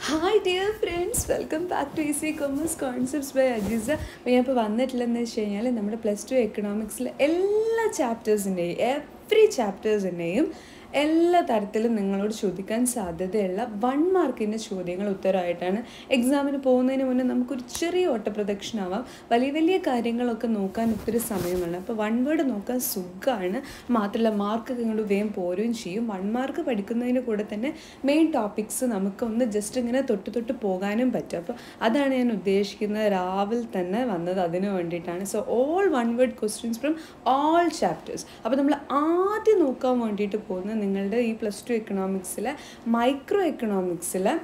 Hi dear friends welcome back to easy commerce concepts by Ajeesa ഞാൻ ഇപ്പോൾ വന്നിട്ടില്ലെന്ന് വെച്ച് കഴിഞ്ഞാൽ നമ്മുടെ പ്ലസ് ടു എക്കണോമിക്സിലെ എല്ലാ ചാപ്റ്റേഴ്സിന്റെയും എവറി ചാപ്റ്റേഴ്സിന്റെയും എല്ലാ തരത്തിലും നിങ്ങളോട് ചോദിക്കാൻ സാധ്യതയുള്ള വൺ മാർക്കിന്റെ ചോദ്യങ്ങൾ ഉത്തരമായിട്ടാണ് എക്സാമിന് പോകുന്നതിന് മുന്നേ നമുക്കൊരു ചെറിയ ഓട്ടപ്രദക്ഷിണാവാം. വലിയ വലിയ കാര്യങ്ങളൊക്കെ നോക്കാൻ ഒത്തിരി സമയമാണ് അപ്പോൾ വൺ വേർഡ് നോക്കാൻ സുഖമാണ് മാത്രമല്ല മാർക്കൊക്കെ ഇങ്ങോട്ട് വേഗം പോരുകയും ചെയ്യും. വൺ മാർക്ക് പഠിക്കുന്നതിന് കൂടെ തന്നെ മെയിൻ ടോപ്പിക്സ് നമുക്കൊന്ന് ജസ്റ്റ് ഇങ്ങനെ തൊട്ട് തൊട്ട് പോകാനും പറ്റും. അപ്പോൾ അതാണ് ഞാൻ ഉദ്ദേശിക്കുന്നത്. രാവിലെ തന്നെ വന്നത് അതിനു വേണ്ടിയിട്ടാണ്. So all one word questions from all chapters അപ്പോൾ നമ്മൾ ആദ്യം നോക്കാൻ വേണ്ടിയിട്ട് പോകുന്നത് നിങ്ങളുടെ ഈ പ്ലസ് ടു എക്കണോമിക്സിലെ മൈക്രോ എക്കണോമിക്സിലെ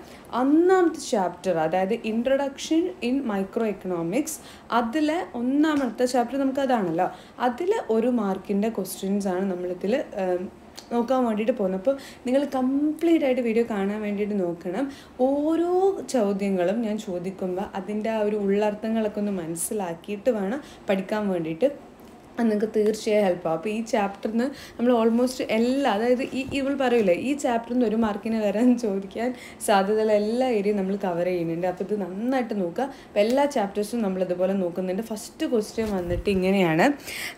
ഒന്നാമത്തെ ചാപ്റ്റർ അതായത് ഇൻട്രൊഡക്ഷൻ ഇൻ മൈക്രോ എക്കണോമിക്സ് അതിലെ ഒന്നാമത്തെ ചാപ്റ്റർ നമുക്ക് അതാണല്ലോ. അതിൽ ഒരു മാർക്കിന്റെ ക്വസ്റ്റ്യൻസ് ആണ് നമ്മളിതിൽ നോക്കാൻ വേണ്ടിയിട്ട് പോകുന്നത്. അപ്പോൾ നിങ്ങൾ കംപ്ലീറ്റ് ആയിട്ട് വീഡിയോ കാണാൻ വേണ്ടിയിട്ട് നോക്കണം. ഓരോ ചോദ്യങ്ങളും ഞാൻ ചോദിക്കുമ്പോൾ അതിന്റെ ആ ഒരു ഉള്ളർത്ഥങ്ങളൊക്കെ ഒന്ന് മനസ്സിലാക്കിയിട്ട് വേണം പഠിക്കാൻ വേണ്ടിയിട്ട്. നിങ്ങൾക്ക് തീർച്ചയായും ഹെൽപ്പ് ആവും. അപ്പോൾ ഈ ചാപ്റ്ററിന് നമ്മൾ ഓൾമോസ്റ്റ് എല്ലാ അതായത് ഈ ഇവൾ പറയില്ലേ ഈ ചാപ്റ്ററിൽ നിന്ന് ഒരു മാർക്കിന് വരാൻ ചോദിക്കാൻ സാധ്യതയുള്ള എല്ലാ ഏരിയയും നമ്മൾ കവർ ചെയ്യുന്നുണ്ട്. അപ്പോൾ ഇത് നന്നായിട്ട് നോക്കുക. അപ്പോൾ എല്ലാ ചാപ്റ്റേഴ്സും നമ്മൾ ഇതുപോലെ നോക്കുന്നുണ്ട്. ഫസ്റ്റ് ക്വസ്റ്റ്യൻ വന്നിട്ട് ഇങ്ങനെയാണ്.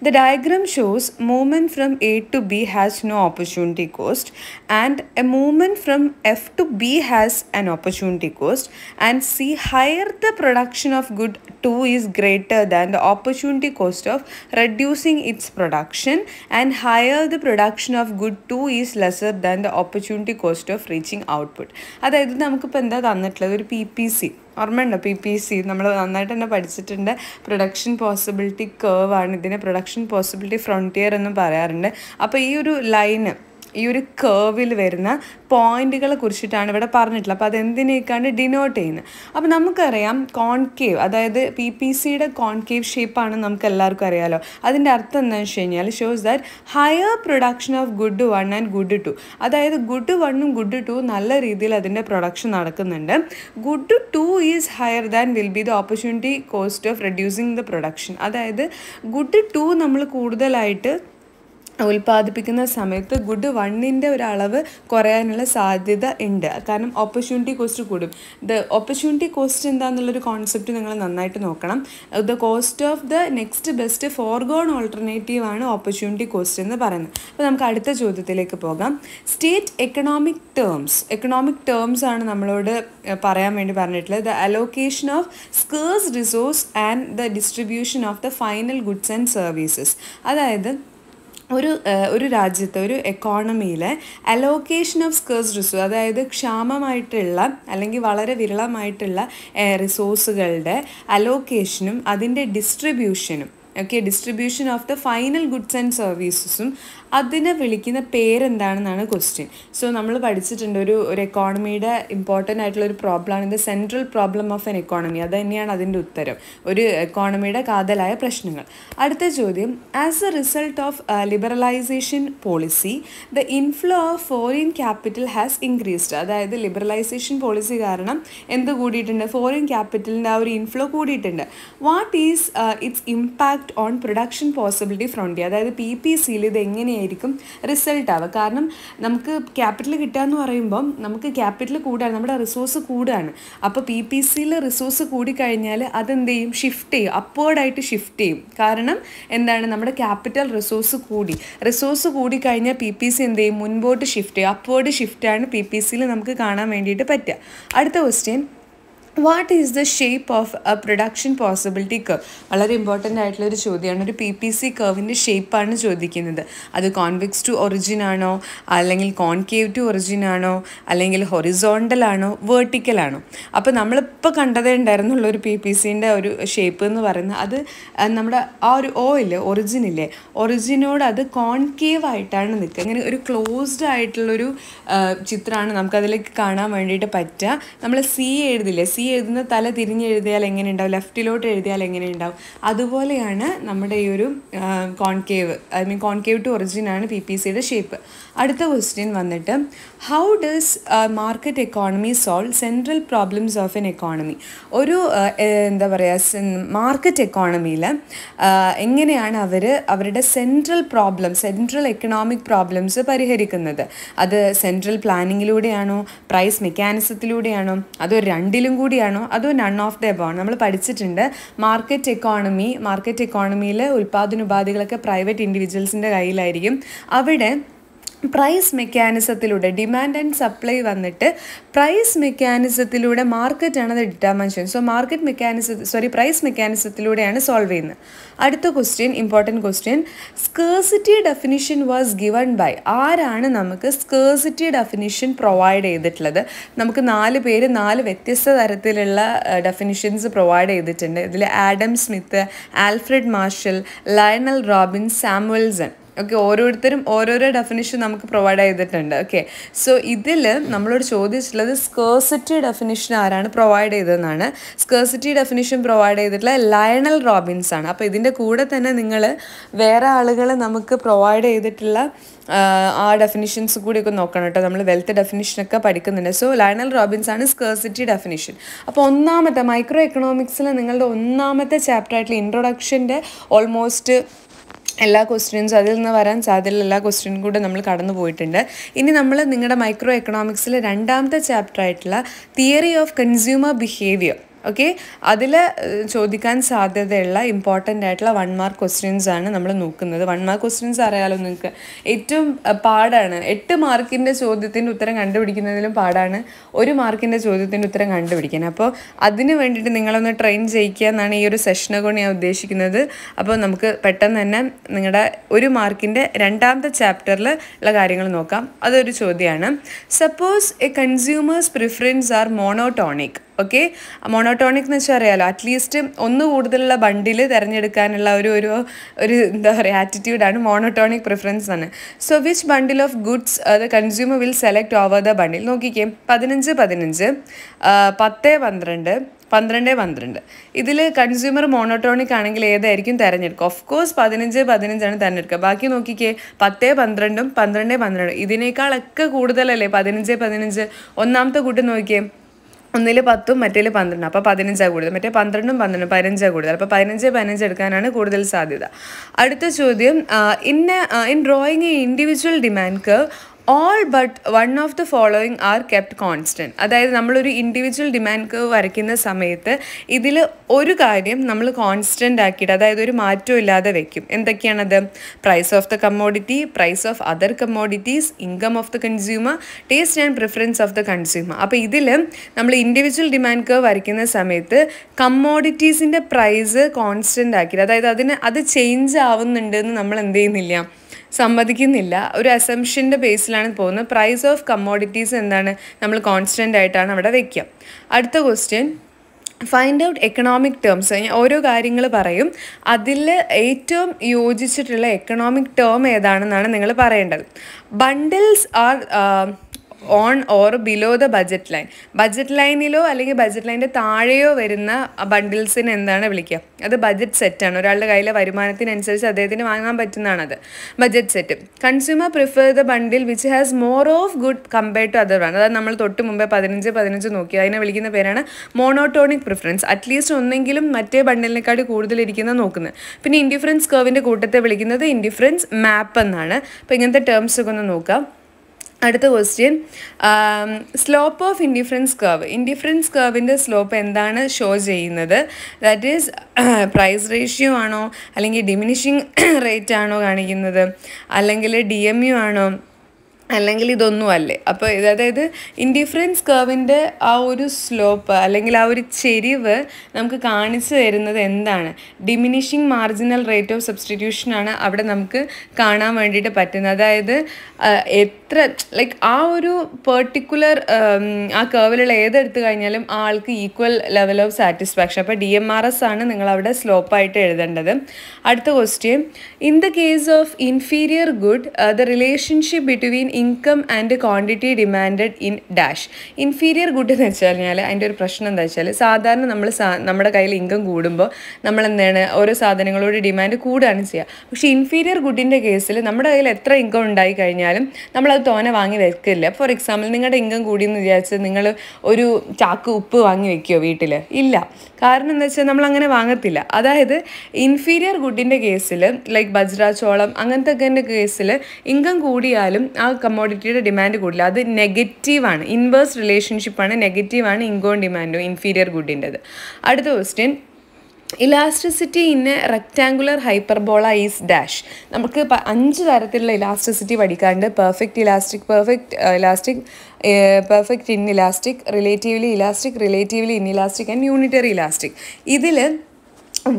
The diagram shows movement from A to B has no opportunity cost and a movement from F to B has an opportunity cost and C higher the production of good two is greater than the opportunity cost of reduce reducing its production and higher the production of good 2 is lesser than the opportunity cost of reaching output. അതായത് നമുക്കിപ്പോൾ എന്താ തന്നിട്ടുള്ളത്? ഒരു P P C ഓർമ്മയുണ്ടോ? P P C നമ്മൾ നന്നായിട്ട് തന്നെ പഠിച്ചിട്ടുണ്ട്. പ്രൊഡക്ഷൻ പോസിബിലിറ്റി കേവാണ് ഇതിനെ പ്രൊഡക്ഷൻ പോസിബിലിറ്റി ഫ്രോണ്ടിയർ എന്നും പറയാറുണ്ട്. അപ്പോൾ ഈ ഒരു ലൈന് ഈ ഒരു കേർവിൽ വരുന്ന പോയിന്റുകളെ കുറിച്ചിട്ടാണ് ഇവിടെ പറഞ്ഞിട്ടുള്ളത്. അപ്പോൾ അതെന്തിനേക്കാണ് ഡിനോട്ട് ചെയ്യുന്നത്? അപ്പോൾ നമുക്കറിയാം കോൺകേവ് അതായത് പി പി സിയുടെ കോൺകേവ് ഷേപ്പാണ് നമുക്ക് എല്ലാവർക്കും അറിയാലോ. അതിന്റെ അർത്ഥം എന്താണെന്ന് വെച്ച് കഴിഞ്ഞാൽ shows that higher production of good one and good two അതായത് ഗുഡ് വണ്ണും ഗുഡ് ടു നല്ല രീതിയിൽ അതിന്റെ പ്രൊഡക്ഷൻ നടക്കുന്നുണ്ട്. Good two is higher than will be the opportunity cost of reducing the production അതായത് ഗുഡ് ടു നമ്മൾ കൂടുതലായിട്ട് ഉൽപ്പാദിപ്പിക്കുന്ന സമയത്ത് ഗുഡ് വണ്ണിന്റെ ഒരു അളവ് കുറയാനുള്ള സാധ്യത ഉണ്ട്. കാരണം ഓപ്പർച്യൂണിറ്റി കോസ്റ്റ് കൂടും. ദ ഓപ്പർച്യൂണിറ്റി കോസ്റ്റ് എന്താണെന്നുള്ളൊരു കോൺസെപ്റ്റ് നിങ്ങൾ നന്നായിട്ട് നോക്കണം. The cost of the next best forgone alternative ആണ് ഓപ്പർച്യൂണിറ്റി കോസ്റ്റ് എന്ന് പറയുന്നത്. അപ്പോൾ നമുക്ക് അടുത്ത ചോദ്യത്തിലേക്ക് പോകാം. State economic terms economic terms ആണ് നമ്മളോട് പറയാൻ വേണ്ടി പറഞ്ഞിട്ടുള്ളത്. The allocation of scarce resource and the distribution of the final goods and services അതായത് ഒരു ഒരു രാജ്യത്തെ ഒരു എക്കോണമിയിലെ അലോക്കേഷൻ ഓഫ് സ്കേഴ്സ് റിസോഴ്സ് അതായത് ക്ഷാമമായിട്ടുള്ള അല്ലെങ്കിൽ വളരെ വിരളമായിട്ടുള്ള റിസോഴ്സുകളുടെ അലോക്കേഷനും അതിന്റെ ഡിസ്ട്രിബ്യൂഷനും okay distribution of the final goods and സർവീസസും അതിനെ വിളിക്കുന്ന പേരെന്താണെന്നാണ് ക്വസ്റ്റ്യൻ സോ നമ്മൾ പഠിച്ചിട്ടുണ്ട് ഒരു ഒരു എക്കോണമിയുടെ ഇമ്പോർട്ടന്റ് ആയിട്ടുള്ള ഒരു പ്രോബ്ലമാണ് ഇത് central problem of an economy അത് തന്നെയാണ് അതിന്റെ ഉത്തരം. ഒരു എക്കോണമിയുടെ കാതലായ പ്രശ്നങ്ങൾ. അടുത്ത ചോദ്യം as a result of liberalisation policy the inflow of foreign capital has increased അതായത് ലിബറലൈസേഷൻ പോളിസി കാരണം എന്ത് കൂടിയിട്ടുണ്ട്? ഫോറിൻ ക്യാപിറ്റലിന്റെ ആ ഒരു ഇൻഫ്ലോ കൂടിയിട്ടുണ്ട്. What is its impact on production possibility frontier അതായത് പി പി സിയിൽ ഇത് എങ്ങനെയായിരിക്കും റിസൾട്ട് ആവുക? കാരണം നമുക്ക് ക്യാപിറ്റൽ കിട്ടുക എന്ന് പറയുമ്പം നമുക്ക് ക്യാപിറ്റൽ കൂടുകയാണ് നമ്മുടെ റിസോഴ്സ് കൂടുകയാണ് അപ്പോൾ പി പി സിയിൽ റിസോഴ്സ് കൂടിക്കഴിഞ്ഞാൽ അതെന്ത് ചെയ്യും. ഷിഫ്റ്റ് ചെയ്യും അപ്പോർഡായിട്ട് ഷിഫ്റ്റ് ചെയ്യും. കാരണം എന്താണ്? നമ്മുടെ ക്യാപിറ്റൽ റിസോഴ്സ് കൂടി. റിസോഴ്സ് കൂടിക്കഴിഞ്ഞാൽ പി പി സി എന്ത് ചെയ്യും? മുൻപോട്ട് ഷിഫ്റ്റ് ചെയ്യും. അപ്വേർഡ് ഷിഫ്റ്റാണ് പി പി സിയിൽ നമുക്ക് കാണാൻ വേണ്ടിയിട്ട് പറ്റുക. അടുത്ത question what is the shape of a production possibility curve വളരെ ഇമ്പോർട്ടന്റ് ആയിട്ടുള്ള ഒരു ചോദ്യമാണ്. ഒരു പി പി സി കർവിന്റെ ഷേപ്പാണ് ചോദിക്കുന്നത്. അത് കോൺവെക്സ് ടു ഒറിജിൻ ആണോ? അല്ലെങ്കിൽ കോൺകേവ് ടു ഒറിജിൻ ആണോ? അല്ലെങ്കിൽ ഹൊറിസോണ്ടൽ ആണോ? വേർട്ടിക്കൽ ആണോ? അപ്പോൾ നമ്മളിപ്പോൾ കണ്ടതേ ഉണ്ടായിരുന്നുള്ള ഒരു പി പി സിന്റെ ഒരു ഷേപ്പ് എന്ന് പറയുന്നത്. അത് നമ്മുടെ ആ ഒരു ഓ ഇല്ലേ? ഒറിജിൻ ഇല്ലേ? ഒറിജിനോട് അത് കോൺകേവ് ആയിട്ടാണ് നിൽക്കുക. അങ്ങനെ ഒരു ക്ലോസ്ഡ് ആയിട്ടുള്ളൊരു ചിത്രമാണ് നമുക്കതിലേക്ക് കാണാൻ വേണ്ടിയിട്ട് പറ്റുക. നമ്മൾ സി എഴുതില്ലേ? സി എഴുതുന്ന തല തിരിഞ്ഞ് എഴുതിയാൽ എങ്ങനെ ഉണ്ടാവും? ലെഫ്റ്റിലോട്ട് എഴുതിയാൽ എങ്ങനെ ഉണ്ടാവും? അതുപോലെയാണ് നമ്മുടെ ഈ ഒരു concave I mean concave to ഒറിജിനാണ് P P സിയുടെ ഷേപ്പ് അടുത്ത ക്വസ്റ്റ്യൻ വന്നിട്ട് how does market economy solve central problems of an economy ഒരു എന്താ പറയുക മാർക്കറ്റ് എക്കോണമിയിൽ എങ്ങനെയാണ് അവർ അവരുടെ central problem central economic problems പരിഹരിക്കുന്നത്? അത് സെൻട്രൽ പ്ലാനിങ്ങിലൂടെയാണോ പ്രൈസ് മെക്കാനിസത്തിലൂടെയാണോ അതോ രണ്ടിലും കൂടിയാണോ അതോ നൺ ഓഫ് ദ എബോൺ നമ്മൾ പഠിച്ചിട്ടുണ്ട് മാർക്കറ്റ് എക്കോണമി മാർക്കറ്റ് എക്കോണമിയിൽ ഉൽപ്പാദന ഉപാധികളൊക്കെ പ്രൈവറ്റ് ഇൻഡിവിജ്വൽസിന്റെ കയ്യിലായിരിക്കും. അവിടെ പ്രൈസ് മെക്കാനിസത്തിലൂടെ ഡിമാൻഡ് ആൻഡ് സപ്ലൈ വന്നിട്ട് പ്രൈസ് മെക്കാനിസത്തിലൂടെ മാർക്കറ്റാണ് അത് ചെയ്യുന്നത്. So market mechanism sorry price മെക്കാനിസത്തിലൂടെയാണ് solve ചെയ്യുന്നത്. അടുത്ത question important question scarcity definition was given by ആരാണ് നമുക്ക് സ്കേഴ്സിറ്റി ഡെഫിനിഷൻ പ്രൊവൈഡ് ചെയ്തിട്ടുള്ളത്? നമുക്ക് നാല് പേര് നാല് വ്യത്യസ്ത തരത്തിലുള്ള ഡെഫിനിഷൻസ് പ്രൊവൈഡ് ചെയ്തിട്ടുണ്ട്. ഇതിൽ Adam Smith Alfred Marshall Lionel Robbin Samuelson. Okay ഓരോരുത്തരും ഓരോരോ ഡെഫിനിഷൻ നമുക്ക് പ്രൊവൈഡ് ചെയ്തിട്ടുണ്ട്. ഓക്കെ സോ ഇതിൽ നമ്മളോട് ചോദിച്ചിട്ടുള്ളത് സ്കേഴ്സിറ്റി ഡെഫിനിഷൻ ആരാണ് പ്രൊവൈഡ് ചെയ്തതെന്നാണ്. സ്കേഴ്സിറ്റി ഡെഫിനിഷൻ പ്രൊവൈഡ് ചെയ്തിട്ടുള്ള ലയണൽ റോബിൻസ് ആണ്. അപ്പോൾ ഇതിന്റെ കൂടെ തന്നെ നിങ്ങൾ വേറെ ആളുകൾ നമുക്ക് പ്രൊവൈഡ് ചെയ്തിട്ടുള്ള ആ, ഡെഫിനിഷൻസ് കൂടിയൊക്കെ നോക്കണം കേട്ടോ. നമ്മൾ വെൽത്ത് ഡെഫിനിഷനൊക്കെ പഠിക്കുന്നുണ്ട്. സോ ലയണൽ റോബിൻസ് ആണ് സ്കേഴ്സിറ്റി ഡെഫിനിഷൻ അപ്പോൾ ഒന്നാമത്തെ മൈക്രോ എക്കണോമിക്സിൽ നിങ്ങളുടെ ഒന്നാമത്തെ ചാപ്റ്റർ ആയിട്ടുള്ള ഇൻട്രൊഡക്ഷന്റെ ഓൾമോസ്റ്റ് എല്ലാ ക്വസ്റ്റ്യൻസും അതിൽ നിന്ന് വരാൻ സാധ്യതയുള്ള എല്ലാ ക്വസ്റ്റ്യനും കൂടെ നമ്മൾ കടന്നു പോയിട്ടുണ്ട്. ഇനി നമ്മൾ നിങ്ങളുടെ മൈക്രോ എക്കണോമിക്സിലെ രണ്ടാമത്തെ ചാപ്റ്റർ ആയിട്ടുള്ള theory of consumer behaviour okay അതിൽ ചോദിക്കാൻ സാധ്യതയുള്ള ഇമ്പോർട്ടന്റ് ആയിട്ടുള്ള വൺ മാർക്ക് ക്വസ്റ്റ്യൻസ് ആണ് നമ്മൾ നോക്കുന്നത്. വൺ മാർക്ക് ക്വസ്റ്റ്യൻസ് അറിയാലോ നിങ്ങൾക്ക് ഏറ്റവും പാടാണ്. എട്ട് മാർക്കിന്റെ ചോദ്യത്തിന്റെ ഉത്തരം കണ്ടുപിടിക്കുന്നതിലും പാടാണ് ഒരു മാർക്കിന്റെ ചോദ്യത്തിന്റെ ഉത്തരം കണ്ടുപിടിക്കാൻ. അപ്പോൾ അതിന് വേണ്ടിയിട്ട് നിങ്ങളൊന്ന് ട്രെയിൻ ചെയ്യിക്കുക എന്നാണ് ഈ ഒരു സെഷനെ കൊണ്ട് ഞാൻ ഉദ്ദേശിക്കുന്നത്. അപ്പോൾ നമുക്ക് പെട്ടെന്ന് തന്നെ നിങ്ങളുടെ ഒരു മാർക്കിന്റെ രണ്ടാമത്തെ ചാപ്റ്ററിൽ ഉള്ള കാര്യങ്ങൾ നോക്കാം. അതൊരു ചോദ്യമാണ് suppose a consumer's preference are monotonic okay monotonic എന്ന് വെച്ചാൽ അറിയാലോ അറ്റ്ലീസ്റ്റ് ഒന്ന് കൂടുതലുള്ള ബണ്ടിൽ തിരഞ്ഞെടുക്കാനുള്ള ഒരു ഒരു ഒരു എന്താ പറയുക ആറ്റിറ്റ്യൂഡാണ് മോണോട്ടോണിക് പ്രിഫറൻസ് ആണ്. So which bundle of goods the consumer will select over the bundle നോക്കിക്കേ. പതിനഞ്ച് പതിനഞ്ച് പത്ത് പന്ത്രണ്ട് പന്ത്രണ്ട് പന്ത്രണ്ട്. ഇതിൽ കൺസ്യൂമർ മോണോട്ടോണിക് ആണെങ്കിൽ ഏതായിരിക്കും തിരഞ്ഞെടുക്കുക? ഓഫ് കോഴ്സ് പതിനഞ്ച് പതിനഞ്ചാണ് തിരഞ്ഞെടുക്കുക. ബാക്കി നോക്കിക്കേ. പത്ത് പന്ത്രണ്ടും പന്ത്രണ്ട് പന്ത്രണ്ട്. ഇതിനേക്കാളൊക്കെ കൂടുതലല്ലേ? പതിനഞ്ച് പതിനഞ്ച്. ഒന്നാമത്തെ കൂട്ടി നോക്കിയേ ഒന്നിൽ പത്തും മറ്റേൽ പന്ത്രണ്ടും. അപ്പോൾ പതിനഞ്ചാണ് കൂടുതൽ. മറ്റേ പന്ത്രണ്ടും പന്ത്രണ്ടും പതിനഞ്ചാണ് കൂടുതൽ. അപ്പോൾ പതിനഞ്ച് പതിനഞ്ച് എടുക്കാനാണ് കൂടുതൽ സാധ്യത. അടുത്ത ചോദ്യം in in drawing individual demand curve all but one of the following are kept constant അതായത് നമ്മളൊരു ഇൻഡിവിജ്വൽ ഡിമാൻഡ് കർവ് വരയ്ക്കുന്ന സമയത്ത് ഇതിൽ ഒരു കാര്യം നമ്മൾ കോൺസ്റ്റന്റ് ആക്കിയിട്ട് അതായത് ഒരു മാറ്റവും ഇല്ലാതെ വെക്കും. എന്തൊക്കെയാണത്? Price of the commodity price of other commodities income of the consumer taste and preference of the consumer അപ്പോൾ ഇതിൽ നമ്മൾ ഇൻഡിവിജ്വൽ ഡിമാൻഡ് കർവ് വരയ്ക്കുന്ന സമയത്ത് കമ്മോഡിറ്റീസിന്റെ പ്രൈസ് കോൺസ്റ്റന്റ് ആക്കിയിട്ട് അതായത് അതിന് അത് ചേഞ്ച് ആവുന്നുണ്ടെന്ന് നമ്മൾ എന്ത് ചെയ്യുന്നില്ല? സമ്മതിക്കുന്നില്ല. ഒരു അസംഷന്റെ ബേസിലാണ് പോകുന്നത്. പ്രൈസ് ഓഫ് കമ്മോഡിറ്റീസ് എന്താണ്? നമ്മൾ കോൺസ്റ്റന്റ് ആയിട്ടാണ് അവിടെ വയ്ക്കുക അടുത്ത question find out economic terms ഓരോ കാര്യങ്ങൾ പറയും. അതിൽ ഏറ്റവും യോജിച്ചിട്ടുള്ള എക്കണോമിക് ടേം ഏതാണെന്നാണ് നിങ്ങൾ പറയേണ്ടത്. Bundles are on or below the budget line budget ലൈനിലോ അല്ലെങ്കിൽ ബജറ്റ് ലൈനിന്റെ താഴെയോ വരുന്ന ബണ്ടിൽസിന് എന്താണ് വിളിക്കുക? അത് ബജറ്റ് സെറ്റാണ് ഒരാളുടെ കയ്യിലെ വരുമാനത്തിനനുസരിച്ച് അദ്ദേഹത്തിന് വാങ്ങാൻ പറ്റുന്നതാണത്. Budget set consumer prefer the bundle which has more of good compared to other അതായത് നമ്മൾ തൊട്ട് മുമ്പേ പതിനഞ്ച് പതിനഞ്ച് നോക്കി. അതിനെ വിളിക്കുന്ന പേരാണ് മോണോട്ടോണിക് പ്രിഫറൻസ് അറ്റ്ലീസ്റ്റ് ഒന്നെങ്കിലും മറ്റേ ബണ്ടിലിനെക്കാട്ടി കൂടുതലിരിക്കുന്ന നോക്കുന്നത്. പിന്നെ ഇൻഡിഫറൻസ് കർവിന്റെ കൂട്ടത്തെ വിളിക്കുന്നത് ഇൻഡിഫറൻസ് മാപ്പ് എന്നാണ്. അപ്പോൾ ഇങ്ങനത്തെ ടേംസ് ഒക്കെ ഒന്ന് നോക്കാം. അടുത്ത question slope of indifference curve indifference കർവിന്റെ സ്ലോപ്പ് എന്താണ് ഷോ ചെയ്യുന്നത്? ദാറ്റ് ഈസ് പ്രൈസ് റേഷ്യോ ആണോ? അല്ലെങ്കിൽ ഡിമിനിഷിങ് റേറ്റ് ആണോ കാണിക്കുന്നത്? അല്ലെങ്കിൽ ഡി എം യു ആണോ? അല്ലെങ്കിൽ ഇതൊന്നും അല്ലേ? അപ്പോൾ ഇത് അതായത് ഇൻഡിഫറൻസ് കർവിന്റെ ആ ഒരു സ്ലോപ്പ് അല്ലെങ്കിൽ ആ ഒരു ചെരിവ് നമുക്ക് കാണിച്ചു തരുന്നത് എന്താണ്? ഡിമിനിഷിങ് മാർജിനൽ റേറ്റ് ഓഫ് സബ്സ്റ്റിറ്റ്യൂഷനാണ് അവിടെ നമുക്ക് കാണാൻ വേണ്ടിയിട്ട് പറ്റുന്നത്. അതായത് എത്ര ലൈക്ക് ആ ഒരു പെർട്ടിക്കുലർ ആ കേവിലുള്ള ഏതെടുത്ത് കഴിഞ്ഞാലും ആ ആൾക്ക് ഈക്വൽ ലെവൽ ഓഫ് സാറ്റിസ്ഫാക്ഷൻ അപ്പോൾ ഡി എം ആർ എസ് ആണ് നിങ്ങൾ അവിടെ സ്ലോപ്പായിട്ട് എഴുതേണ്ടത്. അടുത്ത question in the case of inferior good the relationship between income and quantity demand in dash inferior good എന്ന് വെച്ച് കഴിഞ്ഞാൽ അതിന്റെ ഒരു പ്രശ്നം എന്താ വെച്ചാൽ സാധാരണ നമ്മൾ നമ്മുടെ കയ്യിൽ ഇൻകം കൂടുമ്പോൾ നമ്മൾ എന്താണ് ഓരോ സാധനങ്ങളോട് ഡിമാൻഡ് കൂടുകയാണ് ചെയ്യുക പക്ഷേ ഇൻഫീരിയർ ഗുഡിന്റെ കേസിൽ നമ്മുടെ കയ്യിൽ എത്ര ഇൻകം ഉണ്ടായി കഴിഞ്ഞാലും നമ്മളത് തോനെ വാങ്ങി വെക്കില്ല. ഫോർ എക്സാമ്പിൾ നിങ്ങളുടെ ഇൻകം കൂടിയെന്ന് വിചാരിച്ച് നിങ്ങൾ ഒരു ചാക്ക് ഉപ്പ് വാങ്ങി വെക്കുമോ വീട്ടിൽ ഇല്ല. കാരണം എന്താ വെച്ചാൽ നമ്മൾ അങ്ങനെ വാങ്ങത്തില്ല. അതായത് ഇൻഫീരിയർ ഗുഡിന്റെ കേസിൽ ലൈക്ക് ബജ്ര ചോളം അങ്ങനത്തെ കേസിൽ ഇൻകം കൂടിയാലും ആ കമ്മോഡിറ്റിയുടെ ഡിമാൻഡ് കൂടില്ല. അത് നെഗറ്റീവാണ് ഇൻവേഴ്സ് റിലേഷൻഷിപ്പാണ് നെഗറ്റീവാണ് ഇൻകോൺ ഡിമാൻഡും ഇൻഫീരിയർ ഗുഡിന്റെത് അടുത്ത question elasticity in a rectangular hyperbola is dash നമുക്ക് അഞ്ച് തരത്തിലുള്ള ഇലാസ്റ്റിസിറ്റി പഠിക്കാറുണ്ട്. Perfect elastic perfect elastic perfect inelastic relatively elastic relatively inelastic and unitary elastic ഇതിൽ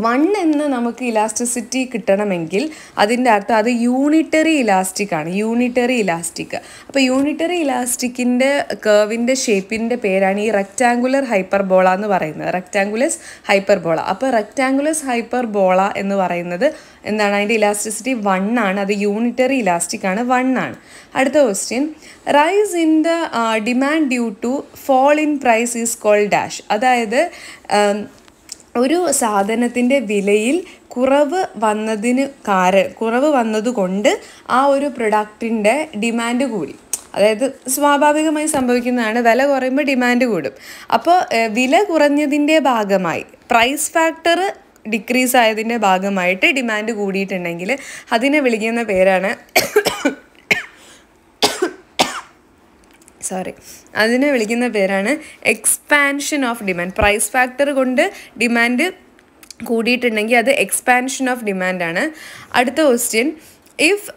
വൺ എന്ന് നമുക്ക് ഇലാസ്റ്റിസിറ്റി കിട്ടണമെങ്കിൽ അതിന്റെ അർത്ഥം അത് യൂണിറ്ററി ഇലാസ്റ്റിക് ആണ്. യൂണിറ്ററി ഇലാസ്റ്റിക് അപ്പോൾ യൂണിറ്ററി ഇലാസ്റ്റിക്കിന്റെ കേർവിന്റെ ഷേപ്പിന്റെ പേരാണ് ഈ റെക്റ്റാങ്കുലർ ഹൈപ്പർബോള എന്ന് പറയുന്നത്. റെക്റ്റാങ്കുലസ് ഹൈപ്പർബോള അപ്പോൾ റെക്റ്റാങ്കുലസ് ഹൈപ്പർബോള എന്ന് പറയുന്നത് എന്താണ്? അതിന്റെ ഇലാസ്റ്റിസിറ്റി വൺ ആണ്. അത് യൂണിറ്ററി ഇലാസ്റ്റിക് ആണ്. വൺ ആണ്. അടുത്ത question rise in the demand due to fall in price is call dash അതായത് ഉം, ഒരു സാധനത്തിന്റെ വിലയിൽ കുറവ് വന്നതിന് കാര കുറവ് വന്നതുകൊണ്ട് ആ ഒരു പ്രൊഡക്റ്റിന്റെ ഡിമാൻഡ് കൂടി. അതായത് സ്വാഭാവികമായി സംഭവിക്കുന്നതാണ് വില കുറയുമ്പോൾ ഡിമാൻഡ് കൂടും. അപ്പോൾ വില കുറഞ്ഞതിന്റെ ഭാഗമായി പ്രൈസ് ഫാക്ടർ ഡിക്രീസ് ആയതിന്റെ ഭാഗമായിട്ട് ഡിമാൻഡ് കൂടിയിട്ടുണ്ടെങ്കിൽ അതിനെ വിളിക്കുന്ന പേരാണ് സോറി അതിനെ വിളിക്കുന്ന പേരാണ് expansion of demand price factor കൊണ്ട് ഡിമാൻഡ് കൂടിയിട്ടുണ്ടെങ്കിൽ അത് എക്സ്പാൻഷൻ ഓഫ് ഡിമാൻഡാണ് അടുത്ത question if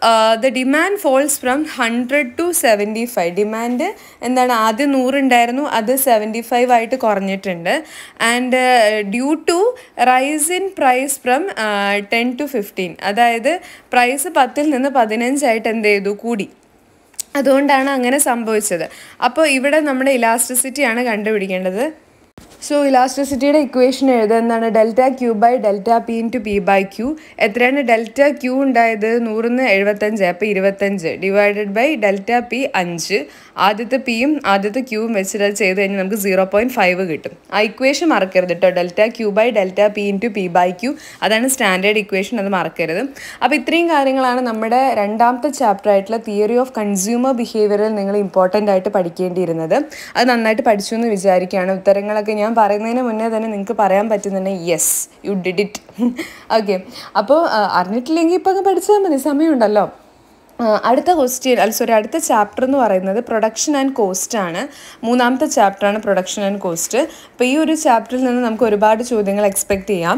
the demand falls from hundred to seventy five demand എന്താണ്? ആദ്യം നൂറുണ്ടായിരുന്നു അത് സെവന്റി ഫൈവ് ആയിട്ട് കുറഞ്ഞിട്ടുണ്ട്. And due to rise in price from ten to fifteen അതായത് പ്രൈസ് പത്തിൽ നിന്ന് പതിനഞ്ചായിട്ട് എന്ത് ചെയ്തു? കൂടി. അതുകൊണ്ടാണ് അങ്ങനെ സംഭവിച്ചത്. അപ്പോൾ ഇവിടെ നമ്മുടെ ഇലാസ്റ്റിസിറ്റിയാണ് കണ്ടുപിടിക്കേണ്ടത്. സോ ഇലാസ്റ്റിസിറ്റിയുടെ ഇക്വേഷൻ എഴുതുക. എന്താണ്? Delta Q by delta P into P by Q എത്രയാണ് ഡെൽറ്റ ക്യൂ ഉണ്ടായത്? നൂറിന്ന് എഴുപത്തഞ്ച്. അപ്പോൾ ഇരുപത്തഞ്ച്. ഡിവൈഡഡ് ബൈ ഡെൽറ്റ പി അഞ്ച്. ആദ്യത്തെ പിയും ആദ്യത്തെ ക്യൂവും വെച്ചിട്ട് അത് ചെയ്ത് കഴിഞ്ഞാൽ നമുക്ക് സീറോ പോയിന്റ് ഫൈവ് കിട്ടും. ആ ഇക്വേഷൻ മറക്കരുത് കേട്ടോ. Delta Q by delta P into P by Q അതാണ് സ്റ്റാൻഡേർഡ് ഇക്വേഷൻ അത് മറക്കരുത്. അപ്പോൾ ഇത്രയും കാര്യങ്ങളാണ് നമ്മുടെ രണ്ടാമത്തെ ചാപ്റ്റർ ആയിട്ടുള്ള തിയറി ഓഫ് കൺസ്യൂമർ ബിഹേവിയറിൽ നിങ്ങൾ ഇമ്പോർട്ടന്റ് ആയിട്ട് പഠിക്കേണ്ടിയിരുന്നത്. അത് നന്നായിട്ട് പഠിച്ചു എന്ന് വിചാരിക്കുകയാണ്. ഉത്തരങ്ങളൊക്കെ ഞാൻ പറയുന്നതിന് മുന്നേ തന്നെ നിങ്ങൾക്ക് പറയാൻ പറ്റുന്നുണ്ടെങ്കിൽ yes you did it okay അപ്പോൾ അറിഞ്ഞിട്ടില്ലെങ്കിൽ അങ്ങ് പഠിച്ചാൽ മതി. സമയമുണ്ടല്ലോ. അടുത്ത ക്വസ്റ്റ്യൻ അല്ല സോറി അടുത്ത ചാപ്റ്റർ എന്ന് പറയുന്നത് പ്രൊഡക്ഷൻ ആൻഡ് കോസ്റ്റ് ആണ്. മൂന്നാമത്തെ ചാപ്റ്റർ ആണ് പ്രൊഡക്ഷൻ ആൻഡ് കോസ്റ്റ് അപ്പോൾ ഈ ഒരു ചാപ്റ്ററിൽ നിന്ന് നമുക്ക് ഒരുപാട് ചോദ്യങ്ങൾ എക്സ്പെക്ട് ചെയ്യാം.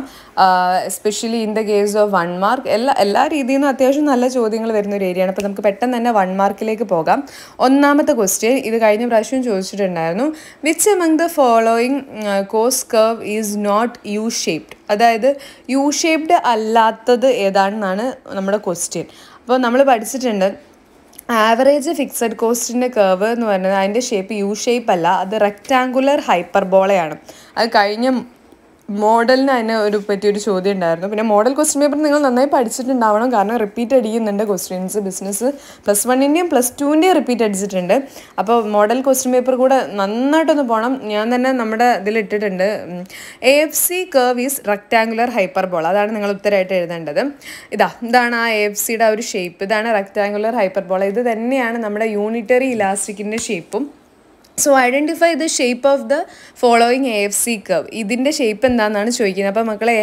Especially in the case of one mark എല്ലാ എല്ലാ രീതിയിൽ നിന്നും അത്യാവശ്യം നല്ല ചോദ്യങ്ങൾ വരുന്ന ഒരു ഏരിയയാണ് അപ്പോൾ നമുക്ക് പെട്ടെന്ന് തന്നെ വൺ മാർക്കിലേക്ക് പോകാം. ഒന്നാമത്തെ ക്വസ്റ്റ്യൻ ഇത് കഴിഞ്ഞ പ്രാവശ്യം ചോദിച്ചിട്ടുണ്ടായിരുന്നു. Which among the following cost curve is not U shaped അതായത് യു ഷേപ്ഡ് അല്ലാത്തത് ഏതാണെന്നാണ് നമ്മുടെ ക്വസ്റ്റ്യൻ അപ്പോൾ നമ്മൾ പഠിച്ചിട്ടുണ്ട്. ആവറേജ് ഫിക്സഡ് കോസ്റ്റിന്റെ കർവ് എന്ന് പറയുന്നത് അതിന്റെ ഷേപ്പ് യു ഷേപ്പ് അല്ല. അത് റെക്റ്റാങ്കുലർ ഹൈപ്പർബോളയാണ് അത് കഴിഞ്ഞ മോഡലിന് അതിന് ഒരു പറ്റിയൊരു ചോദ്യം ഉണ്ടായിരുന്നു. പിന്നെ മോഡൽ ക്വസ്റ്റ്യൻ പേപ്പർ നിങ്ങൾ നന്നായി പഠിച്ചിട്ടുണ്ടാവണം. കാരണം റിപ്പീറ്റ് അടിക്കുന്നുണ്ട് ക്വസ്റ്റ്യൻസ് ബിസിനസ് പ്ലസ് വണ്ണിന്റെയും പ്ലസ് ടുവിന്റെയും റിപ്പീറ്റ് അടിച്ചിട്ടുണ്ട്. അപ്പോൾ മോഡൽ ക്വസ്റ്റ്യൻ പേപ്പർ കൂടെ നന്നായിട്ടൊന്ന് പോകണം ഞാൻ തന്നെ നമ്മുടെ ഇതിൽ ഇട്ടിട്ടുണ്ട്. A F C curve is rectangular hyperbola അതാണ് നിങ്ങൾ ഉത്തരമായിട്ട് എഴുതേണ്ടത്. ഇതാ ഇതാണ് ആ എ എഫ് സിയുടെ ആ ഒരു ഷേപ്പ് ഇതാണ് റെക്റ്റാങ്കുലർ ഹൈപ്പർബോൾ ഇത് തന്നെയാണ് നമ്മുടെ യൂണിറ്ററി ഇലാസ്റ്റിക്കിന്റെ ഷേപ്പും so identify the shape of the following A F C curve ഇതിന്റെ ഷേപ്പ് എന്താണെന്നാണ് ചോദിക്കുന്നത്. അപ്പോൾ മക്കളെ